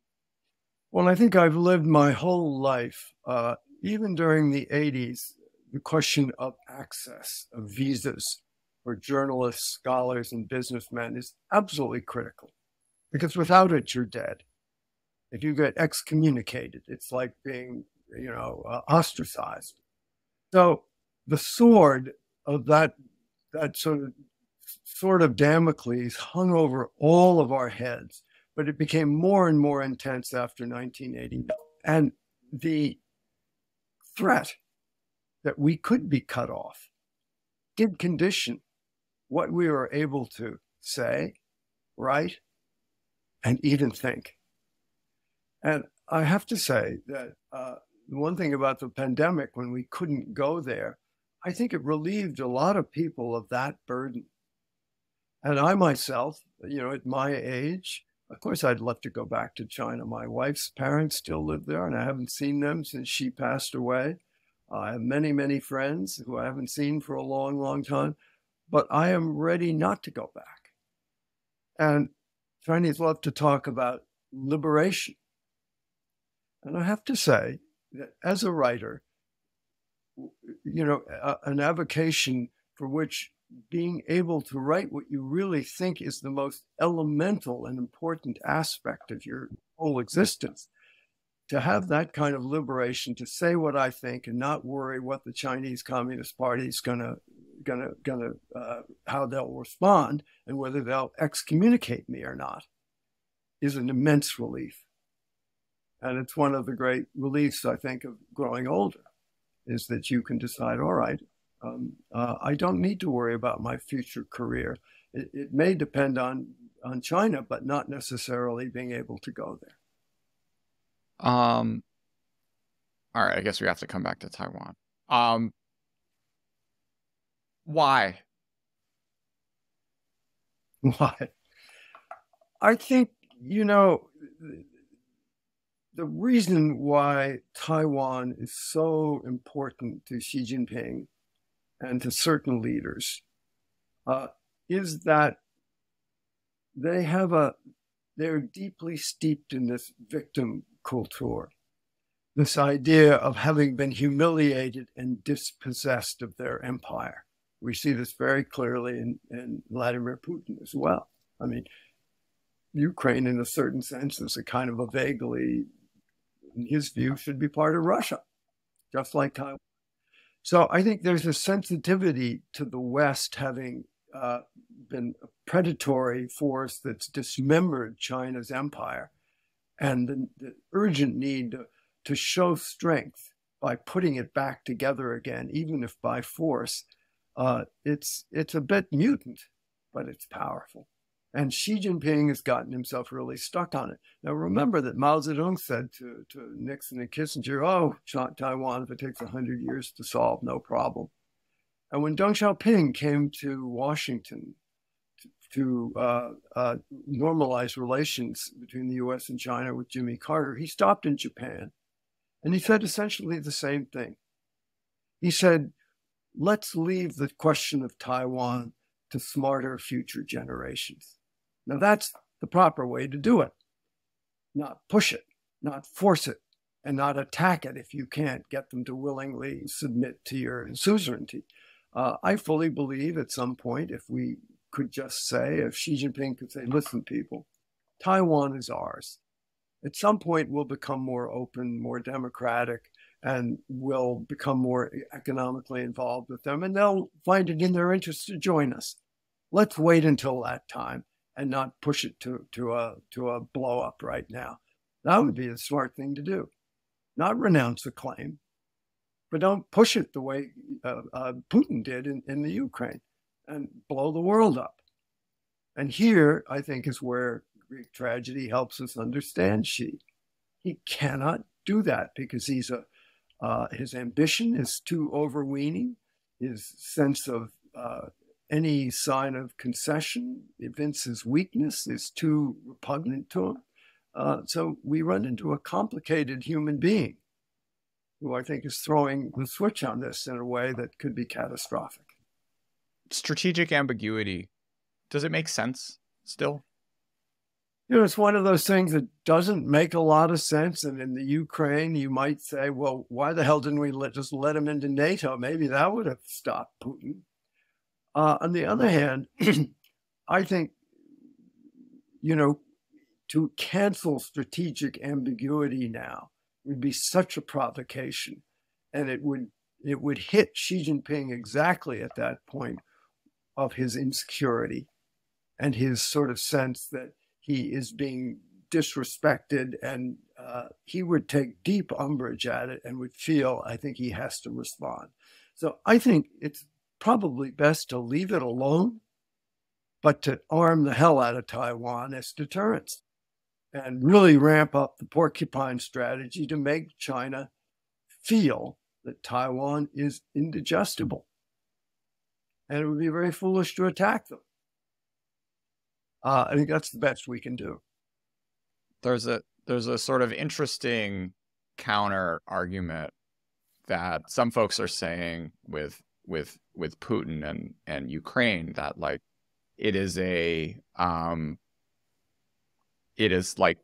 well i think i've lived my whole life uh even during the 80s the question of access of visas for journalists scholars and businessmen is absolutely critical because without it you're dead if you get excommunicated it's like being you know, uh, ostracized. So the sword of that that sort of sort of Damocles hung over all of our heads, but it became more and more intense after 1980. And the threat that we could be cut off did condition what we were able to say, write, and even think. And I have to say that uh, one thing about the pandemic, when we couldn't go there, I think it relieved a lot of people of that burden. And I myself, you know, at my age, of course, I'd love to go back to China. My wife's parents still live there, and I haven't seen them since she passed away. I have many, many friends who I haven't seen for a long, long time, but I am ready not to go back. And Chinese love to talk about liberation. And I have to say that as a writer, you know, a, an avocation for which being able to write what you really think is the most elemental and important aspect of your whole existence to have that kind of liberation to say what i think and not worry what the chinese communist party is going to going to going to uh, how they'll respond and whether they'll excommunicate me or not is an immense relief and it's one of the great reliefs i think of growing older is that you can decide all right um, uh, I don't need to worry about my future career. It, it, may depend on on China, but not necessarily being able to go there.
Um. All right, I guess we have to come back to Taiwan. Um. Why? (laughs)
Why? I think you know the reason why Taiwan is so important to Xi Jinping and to certain leaders uh, is that they have a they're deeply steeped in this victim culture. This idea of having been humiliated and dispossessed of their empire. We see this very clearly in, in vladimir putin as well. I mean ukraine in a certain sense is a kind of a vaguely in his view should be part of russia just like taiwan. So I think there's a sensitivity to the West having uh, been a predatory force that's dismembered China's empire, and the, the urgent need to, to, show strength by putting it back together again, even if by force. Uh, it's it's a bit mutant, but it's powerful. And Xi Jinping has gotten himself really stuck on it. Now, remember that Mao Zedong said to, to Nixon and Kissinger, oh, Taiwan, if it takes 100 years to solve, no problem. And when Deng Xiaoping came to Washington to, uh, uh, normalize relations between the US and China with Jimmy Carter, he stopped in Japan and he said essentially the same thing. He said, let's leave the question of Taiwan to smarter future generations. Now, that's the proper way to do it. Not push it, not force it, and not attack it if you can't get them to willingly submit to your suzerainty. Uh, I fully believe at some point, if we could just say, if Xi Jinping could say, listen, people, Taiwan is ours. At some point, we'll become more open, more democratic, and we'll become more economically involved with them, and they'll find it in their interest to join us. Let's wait until that time and not push it to, to a to a blow up right now. That would be the smart thing to do. Not renounce the claim, but don't push it the way uh, uh, Putin did in, in the Ukraine and blow the world up. And here, I think, is where Greek tragedy helps us understand Xi. He cannot do that because he's a uh, his ambition is too overweening. His sense of uh, any sign of concession evinces weakness, is too repugnant to him. Uh, so we run into a complicated human being who I think is throwing the switch on this in a way that could be catastrophic.
Strategic ambiguity. Does it make sense still?
You know, it's one of those things that doesn't make a lot of sense. And in the Ukraine, you might say, well, why the hell didn't we let, just let him into NATO? Maybe that would have stopped Putin. Uh, on the other hand, (clears throat) I think, you know, to cancel strategic ambiguity now would be such a provocation, and it would it would hit Xi Jinping exactly at that point of his insecurity and his sort of sense that he is being disrespected and uh, he would take deep umbrage at it and would feel i think he has to respond so i think it's probably best to leave it alone but to arm the hell out of taiwan as deterrence and really ramp up the porcupine strategy to make China feel that Taiwan is indigestible. And it would be very foolish to attack them. Uh, I think that's the best we can do.
There's a there's a sort of interesting counter argument that some folks are saying with with with Putin and and Ukraine that like it is a um it is like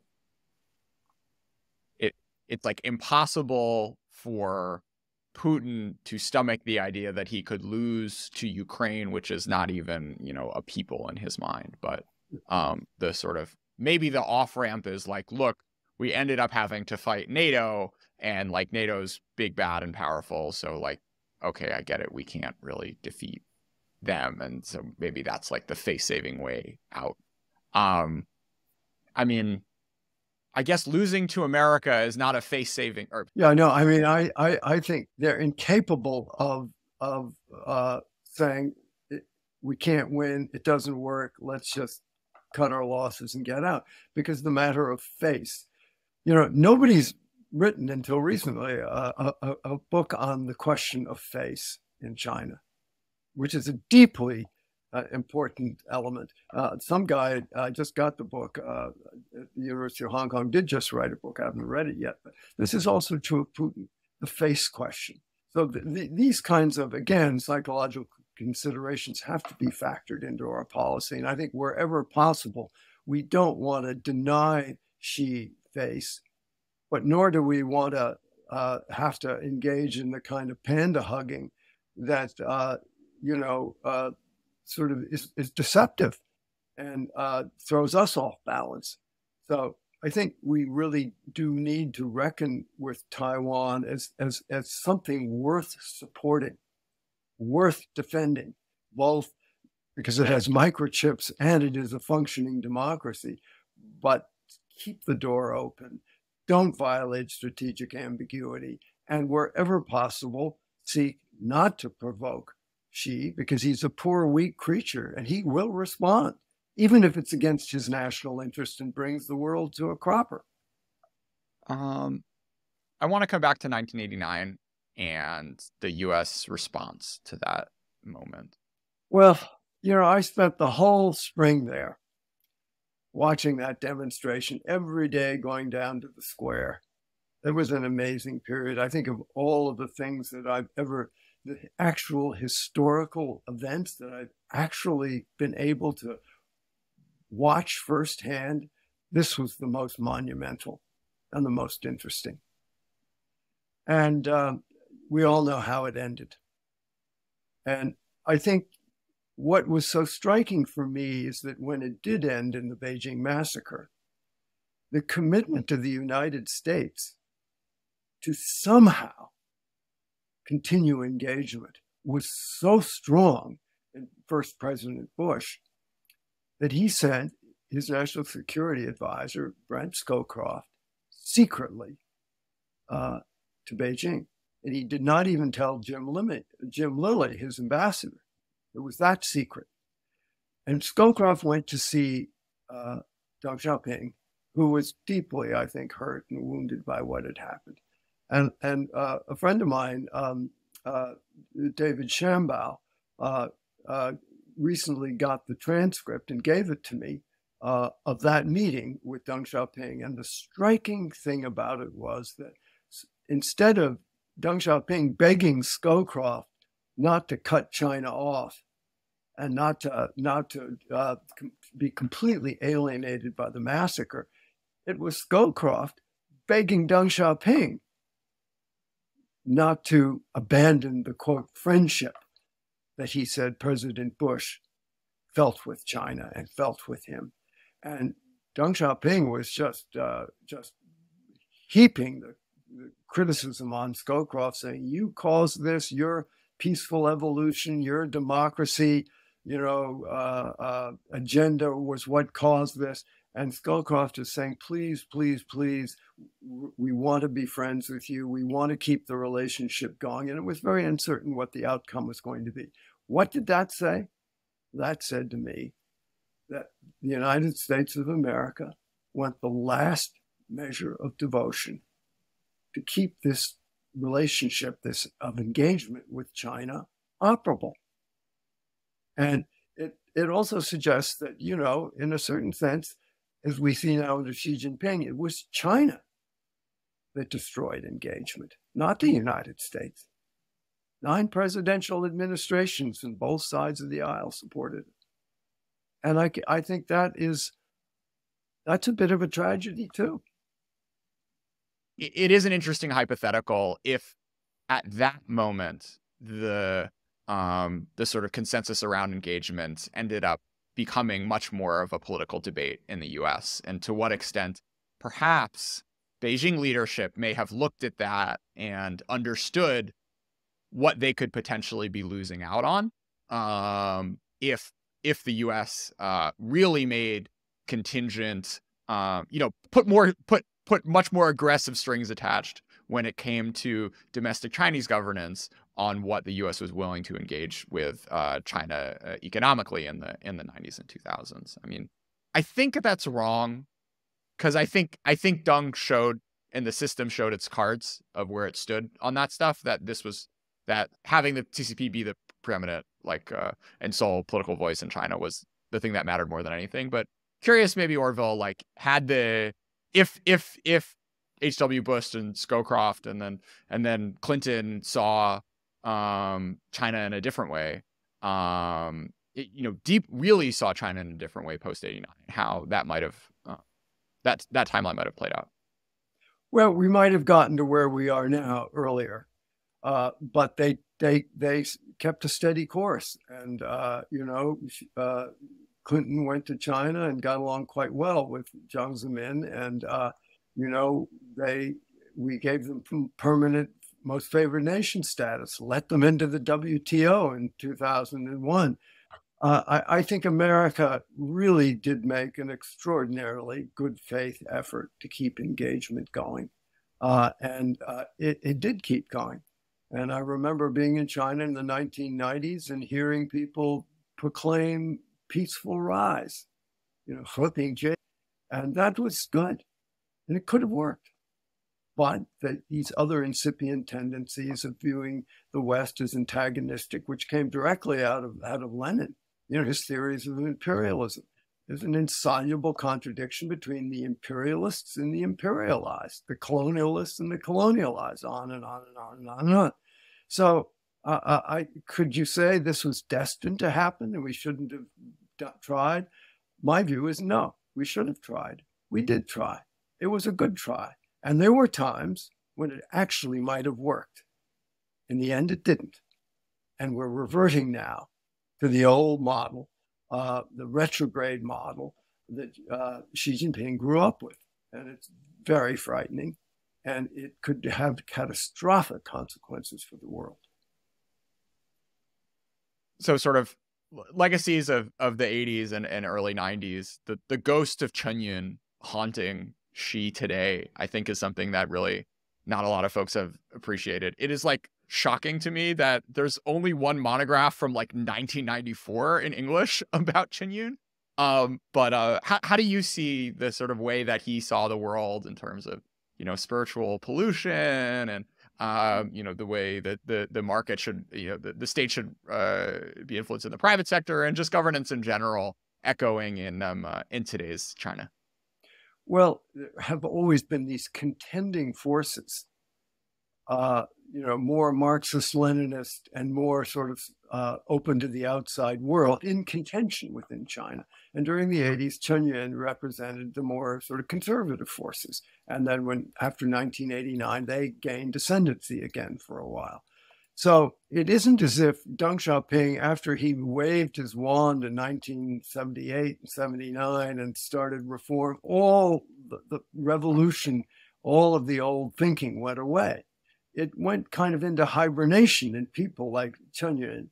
it it's like impossible for Putin to stomach the idea that he could lose to Ukraine, which is not even, you know, a people in his mind, but um, the sort of maybe the off ramp is like, look, we ended up having to fight NATO, and like NATO's big, bad, and powerful. So, like, okay, I get it. We can't really defeat them. And so maybe that's like the face saving way out. Um, I mean, I guess losing to America is not a face saving. Or
yeah, no, I mean, I, I, I think they're incapable of of uh, saying we can't win, it doesn't work. Let's just cut our losses and get out because the matter of face. You know, nobody's written until recently a, a, a book on the question of face in China, which is a deeply uh, important element. Uh, some guy, I just got the book uh, the University of Hong Kong, did just write a book. I haven't read it yet, but this is also true of Putin, the face question. So the, the, these kinds of, again, psychological considerations have to be factored into our policy. And I think wherever possible, we don't want to deny Xi face, but nor do we want to uh, have to engage in the kind of panda hugging that, uh, you know, uh, sort of is, is deceptive and uh, throws us off balance. So I think we really do need to reckon with Taiwan as, as, as something worth supporting, worth defending, both because it has microchips and it is a functioning democracy. But keep the door open, don't violate strategic ambiguity, and wherever possible, seek not to provoke Xi because he's a poor, weak creature and he will respond, even if it's against his national interest and brings the world to a cropper.
Um, I want to come back to 1989 and the U.S. response to that moment.
Well, you know, I spent the whole spring there watching that demonstration every day going down to the square. It was an amazing period. I think of all of the things that I've ever the actual historical events that I've actually been able to watch firsthand, this was the most monumental and the most interesting. And um, we all know how it ended. And I think what was so striking for me is that when it did end in the Beijing massacre, the commitment of the United States to somehow continue engagement was so strong in first President Bush that he sent his national security advisor, Brent Scowcroft, secretly uh, to Beijing. And he did not even tell Jim, Lim- Jim Lilley, his ambassador. It was that secret. And Scowcroft went to see uh, Deng Xiaoping, who was deeply, I think, hurt and wounded by what had happened. And, and uh, a friend of mine, um, uh, David Shambaugh, uh, uh, recently got the transcript and gave it to me uh, of that meeting with Deng Xiaoping. And the striking thing about it was that instead of Deng Xiaoping begging Scowcroft not to cut China off and not to, not to uh, com- be completely alienated by the massacre, it was Scowcroft begging Deng Xiaoping not to abandon the quote friendship that he said President Bush felt with China and felt with him. And Deng Xiaoping was just uh, just heaping the criticism on Scowcroft saying, you caused this, your peaceful evolution, your democracy, you know, uh, uh, agenda was what caused this. And Scowcroft is saying, please, please, please, we want to be friends with you. We want to keep the relationship going. And it was very uncertain what the outcome was going to be. What did that say? That said to me that the United States of America went the last measure of devotion to keep this relationship, this of engagement with China, operable. And it, it also suggests that, you know, in a certain sense, as we see now under Xi Jinping, it was China that destroyed engagement, not the United States. Nine presidential administrations on both sides of the aisle supported it. And I, I think that is, that's a bit of a tragedy too.
It is an interesting hypothetical if at that moment the um, the sort of consensus around engagement ended up becoming much more of a political debate in the US and to what extent perhaps Beijing leadership may have looked at that and understood what they could potentially be losing out on um, if if the U.S. Uh, really made contingent, uh, you know, put more put put much more aggressive strings attached when it came to domestic Chinese governance on what the U.S. was willing to engage with uh, China uh, economically in the in the 90s and 2000s. I mean, I think that's wrong because I think I think Deng showed and the system showed its cards of where it stood on that stuff. That this was that having the CCP be the preeminent like uh, and sole political voice in China was the thing that mattered more than anything. But curious, maybe Orville like had the if if if H.W. Bush and Scowcroft and then and then Clinton saw um, China in a different way. Um, it, you know, deep really saw China in a different way post '89. How that might have uh, that that timeline might have played out.
Well, we might have gotten to where we are now earlier, uh, but they they they kept a steady course, and uh, you know, uh, Clinton went to China and got along quite well with Jiang Zemin, and uh, you know, they we gave them permanent most favored nation status, let them into the WTO in 2001. Uh, I, I, think America really did make an extraordinarily good faith effort to keep engagement going. Uh, and uh, it, it, did keep going. And I remember being in China in the 1990s and hearing people proclaim peaceful rise, you know, Jie. And that was good. And it could have worked. But that these other incipient tendencies of viewing the West as antagonistic, which came directly out of, out of Lenin, you know, his theories of imperialism. There's an insoluble contradiction between the imperialists and the imperialized, the colonialists and the colonialized, on and on and on and on and on. So, uh, uh, I could you say this was destined to happen and we shouldn't have tried? My view is no, we should have tried. We did try. It was a good try. And there were times when it actually might have worked. In the end, it didn't. And we're reverting now to the old model uh, the retrograde model that uh, Xi Jinping grew up with. And it's very frightening. And it could have catastrophic consequences for the world.
So, sort of legacies of, of the 80s and, and early 90s, the, the ghost of Chen Yun haunting Xi today, I think is something that really not a lot of folks have appreciated. It is like shocking to me that there's only one monograph from like 1994 in English (laughs) about Chen Yun. Um, but uh, how, how do you see the sort of way that he saw the world in terms of, you know, spiritual pollution and, um, you know, the way that the, the market should, you know, the, the state should uh, be influenced in the private sector and just governance in general echoing in, um, uh, in today's China?
Well, there have always been these contending forces uh, you know, more Marxist Leninist and more sort of uh, open to the outside world in contention within China. And during the 80s, Chen Yun represented the more sort of conservative forces. And then when after 1989, they gained ascendancy again for a while. So it isn't as if Deng Xiaoping, after he waved his wand in 1978 and 79 and started reform, all the, the revolution all of the old thinking went away. It went kind of into hibernation in people like Chen Yun.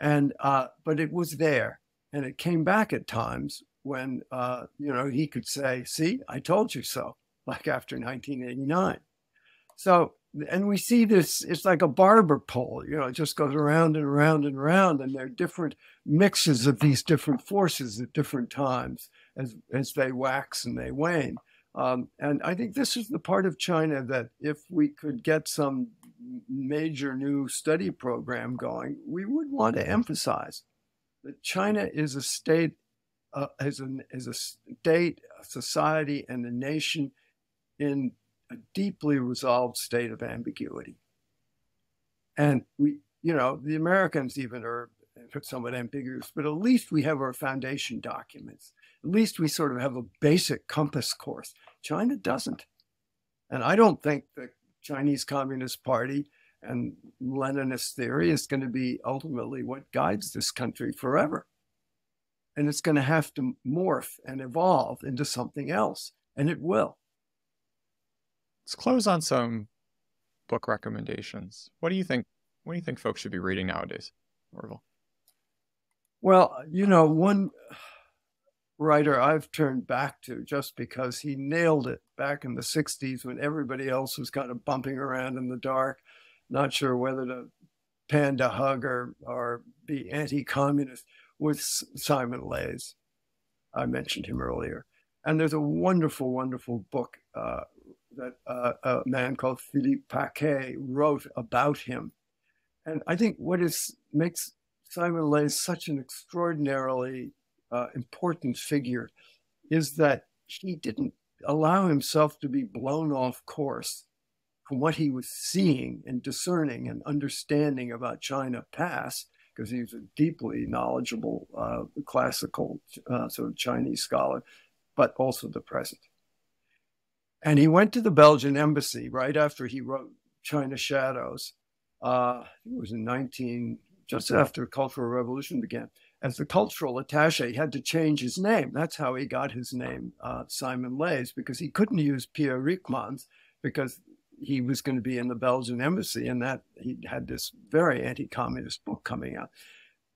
And, uh, but it was there. And it came back at times when, uh, you know, he could say, see, I told you so, (laughs) like after 1989. So, and we see this, it's like a barber pole, you know, it just goes around and around and around. And there are different mixes of these different forces at different times as, as they wax and they wane. Um, and I think this is the part of China that if we could get some major new study program going, we would want to emphasize that China is a state, uh, is, an, is a state, a society, and a nation in a deeply resolved state of ambiguity. And we, you know, the Americans even are somewhat ambiguous, but at least we have our foundation documents at least we sort of have a basic compass course. China doesn't. And I don't think the Chinese Communist Party and Leninist theory is going to be ultimately what guides this country forever. And it's going to have to morph and evolve into something else, and it will.
Let's close on some book recommendations. What do you think? What do you think folks should be reading nowadays, Orville?
Well, you know, one writer I've turned back to just because he nailed it back in the 60s when everybody else was kind of bumping around in the dark, not sure whether to panda hug or, or be anti communist, with Simon Leys. I mentioned him earlier. And there's a wonderful, wonderful book uh, that uh, a man called Philippe Paquet wrote about him. And I think what is makes Simon Leys such an extraordinarily uh, important figure is that he didn't allow himself to be blown off course from what he was seeing and discerning and understanding about China past, because he was a deeply knowledgeable uh, classical uh, sort of Chinese scholar, but also the present. And he went to the Belgian embassy right after he wrote China Shadows. Uh, it was in 19, just after the Cultural Revolution began as the cultural attache, he had to change his name. That's how he got his name, uh, Simon Leys, because he couldn't use Pierre Ryckmans because he was going to be in the Belgian embassy and that he had this very anti-communist book coming out.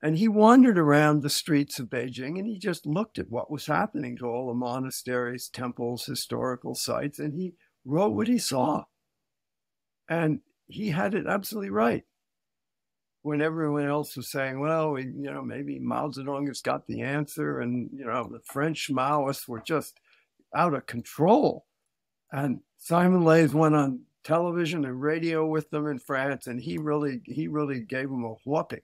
And he wandered around the streets of Beijing and he just looked at what was happening to all the monasteries, temples, historical sites, and he wrote what he saw. And he had it absolutely right when everyone else was saying, well, we, you know, maybe Mao Zedong has got the answer, and you know, the French Maoists were just out of control. And Simon Leys went on television and radio with them in France, and he really, he really gave them a whooping.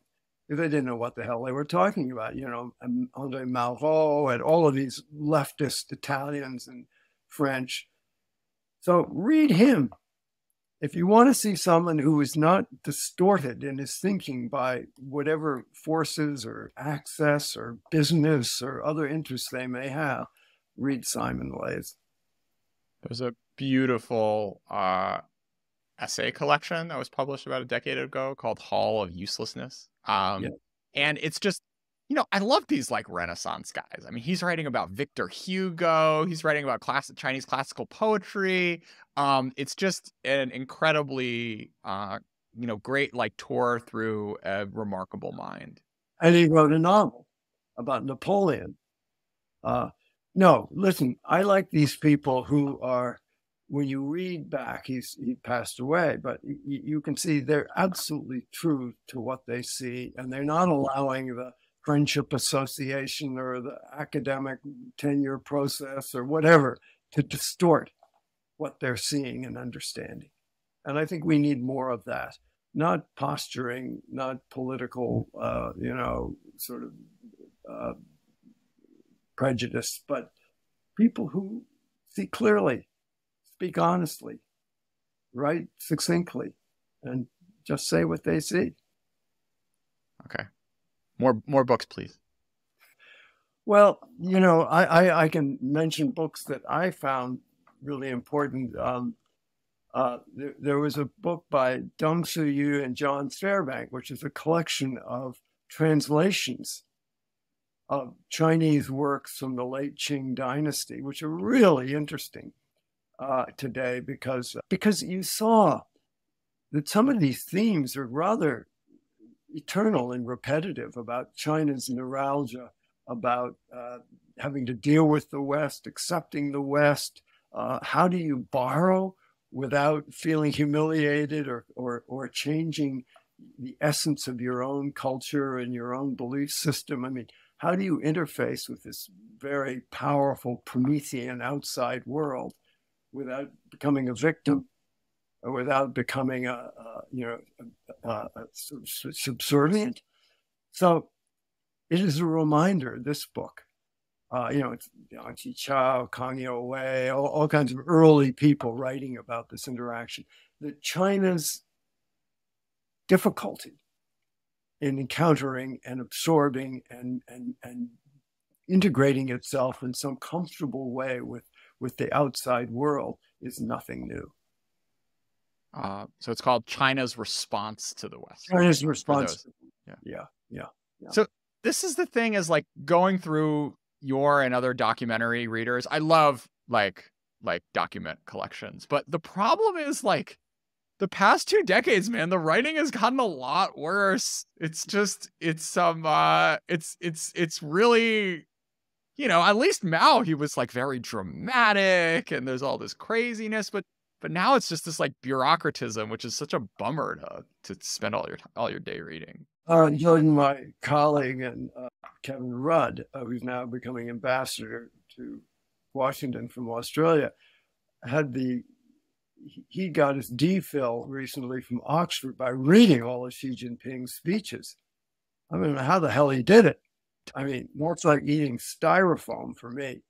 They didn't know what the hell they were talking about. You know, Andre Malraux and all of these leftist Italians and French. So read him if you want to see someone who is not distorted in his thinking by whatever forces or access or business or other interests they may have, read Simon Leys.
There's a beautiful uh, essay collection that was published about a decade ago called Hall of Uselessness. Um, yeah. And it's just you know, I love these like Renaissance guys. I mean, he's writing about Victor Hugo. He's writing about classic Chinese classical poetry. Um, it's just an incredibly, uh, you know, great like tour through a remarkable mind.
And he wrote a novel about Napoleon. Uh, no, listen, I like these people who are, when you read back, he's he passed away, but you, you can see they're absolutely true to what they see, and they're not allowing the friendship association or the academic tenure process or whatever to distort what they're seeing and understanding. And I think we need more of that, not posturing, not political, uh, you know, sort of uh, prejudice, but people who see clearly, speak honestly, write succinctly, and just say what they see.
Okay. More more books, please.
Well, you know, I, I, I can mention books that I found really important. Um, uh, there, there, was a book by Deng Siyu and John Fairbank, which is a collection of translations of Chinese works from the late Qing dynasty, which are really interesting. Uh, today because because you saw that some of these themes are rather eternal and repetitive about China's neuralgia, about uh, having to deal with the West, accepting the West. Uh, how do you borrow without feeling humiliated or, or, or changing the essence of your own culture and your own belief system? I mean, how do you interface with this very powerful Promethean outside world without becoming a victim? or without becoming a, a you know a, a subservient. So it is a reminder. This book, uh, you know, it's Liang Qichao, Kang Youwei, all, all kinds of early people writing about this interaction. That China's difficulty in encountering and absorbing and and and integrating itself in some comfortable way with with the outside world is nothing new.
Uh, so it's called China's response to the West.
China's response. Yeah. yeah, yeah,
yeah. So this is the thing is like going through your and other documentary readers. I love like like document collections, but the problem is like the past two decades, man, the writing has gotten a lot worse. It's just it's um uh it's it's it's really you know, at least Mao he was like very dramatic and there's all this craziness, but but now it's just this like bureaucratism, which is such a bummer to to spend all your all your day reading.
Uh, Jordan, my colleague and uh, Kevin Rudd, uh, who's now becoming ambassador to Washington from Australia, had the he got his DPhil recently from Oxford by reading all of Xi Jinping's speeches. I mean, how the hell he did it? I mean, that's like eating styrofoam for me.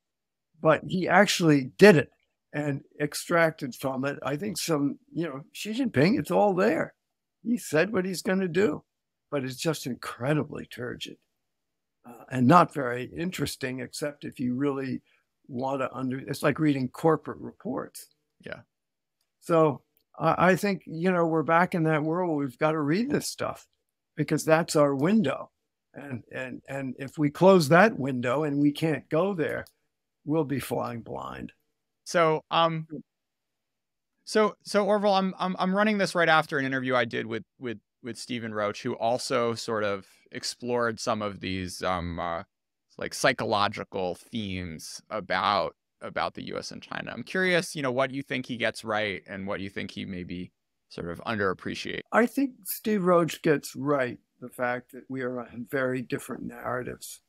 But he actually did it and extracted from it, I think some, you know, Xi Jinping, it's all there. He said what he's going to do, but it's just incredibly turgid uh, and not very interesting, except if you really want to under. It's like reading corporate reports.
Yeah.
So I, I think you know we're back in that world. We've got to read this stuff because that's our window, and and and if we close that window and we can't go there, we'll be flying blind.
So um so so Orville, I'm I'm I'm running this right after an interview I did with with with Stephen Roach, who also sort of explored some of these um uh, like psychological themes about about the U.S. and China. I'm curious, you know, what you think he gets right and what you think he maybe sort of underappreciate.
I think Steve Roach gets right the fact that we are on very different narratives.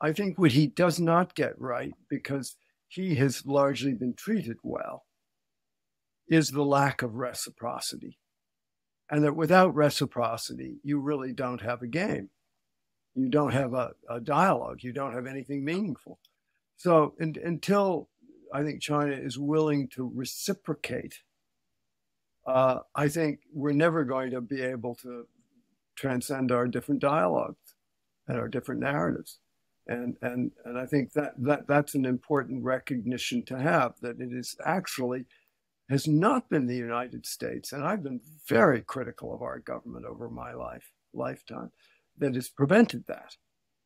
I think what he does not get right because he has largely been treated well is the lack of reciprocity. And that without reciprocity, you really don't have a game. You don't have a, a dialogue. You don't have anything meaningful. So until I think China is willing to reciprocate, uh, I think we're never going to be able to transcend our different dialogues and our different narratives and and and I think that that that's an important recognition to have that it is actually has not been the United States, and I've been very critical of our government over my life lifetime that has prevented that.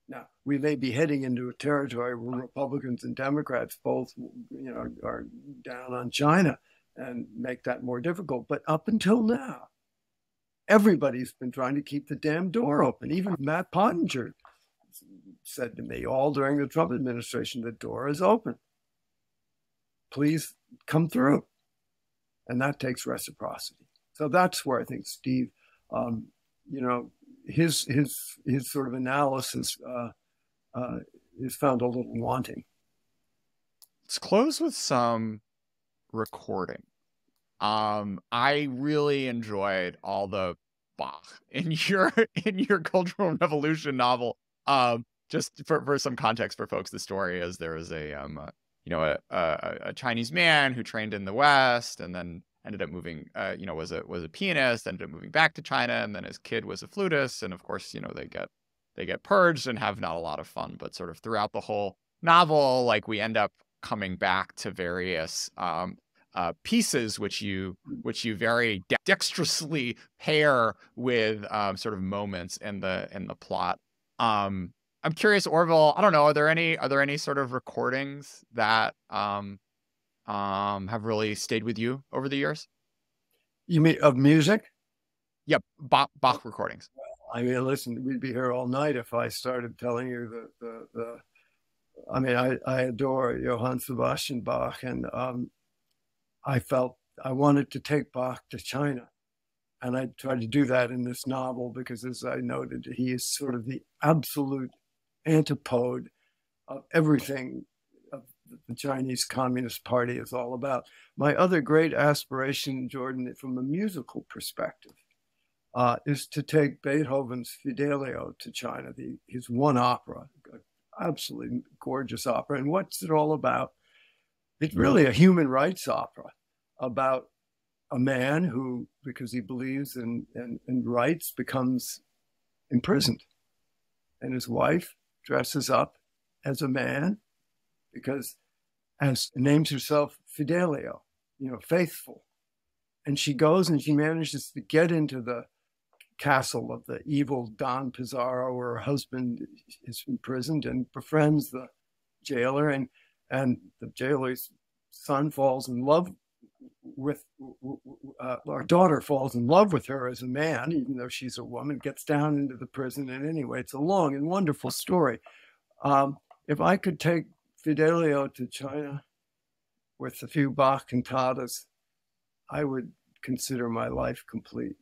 Now we may be heading into a territory where Republicans and Democrats both, you know, are down on China and make that more difficult. But up until now, everybody's been trying to keep the damn door open. Even Matt Pottinger said to me all during the Trump administration, the door is open. Please come through. And that takes reciprocity. So that's where I think Steve, um, you know, his his his sort of analysis uh, uh, is found a little wanting.
Let's close with some recording. Um, I really enjoyed all the Bach (laughs) in your in your Cultural (laughs) Revolution novel. Um, just for, for some context for folks, the story is there was a um, uh, you know a, a, a Chinese man who trained in the West and then ended up moving uh, you know was a was a pianist ended up moving back to China and then his kid was a flutist and of course you know they get they get purged and have not a lot of fun but sort of throughout the whole novel like we end up coming back to various um, uh, pieces which you which you very de- dexterously (laughs) pair with um, sort of moments in the in the plot um, I'm curious, Orville. I don't know. Are there any are there any sort of recordings that um um, have really stayed with you over the years?
You mean of music?
Yep, Bach, Bach recordings.
I mean, listen, we'd be here all night if I started telling you the the, the I mean, I, I adore Johann Sebastian Bach, and um, I felt I wanted to take Bach to China. And I tried to do that in this novel because, as I noted, he is sort of the absolute antipode of everything the Chinese Communist Party is all about. My other great aspiration, Jordan, from a musical perspective, uh, is to take Beethoven's Fidelio to China, the, his one opera, absolutely gorgeous opera. And what's it all about? It's really a human rights opera about a man who, because he believes in, in, in rights, becomes imprisoned. And his wife dresses up as a man because as names herself Fidelio, you know, faithful. And she goes and she manages to get into the castle of the evil Don Pizarro, where her husband is imprisoned, and befriends the jailer, and and the jailer's son falls in love with uh, our daughter falls in love with her as a man, even though she's a woman, gets down into the prison. And anyway, it's a long and wonderful story. Um, if I could take Fidelio to China with a few Bach cantatas, I would consider my life complete.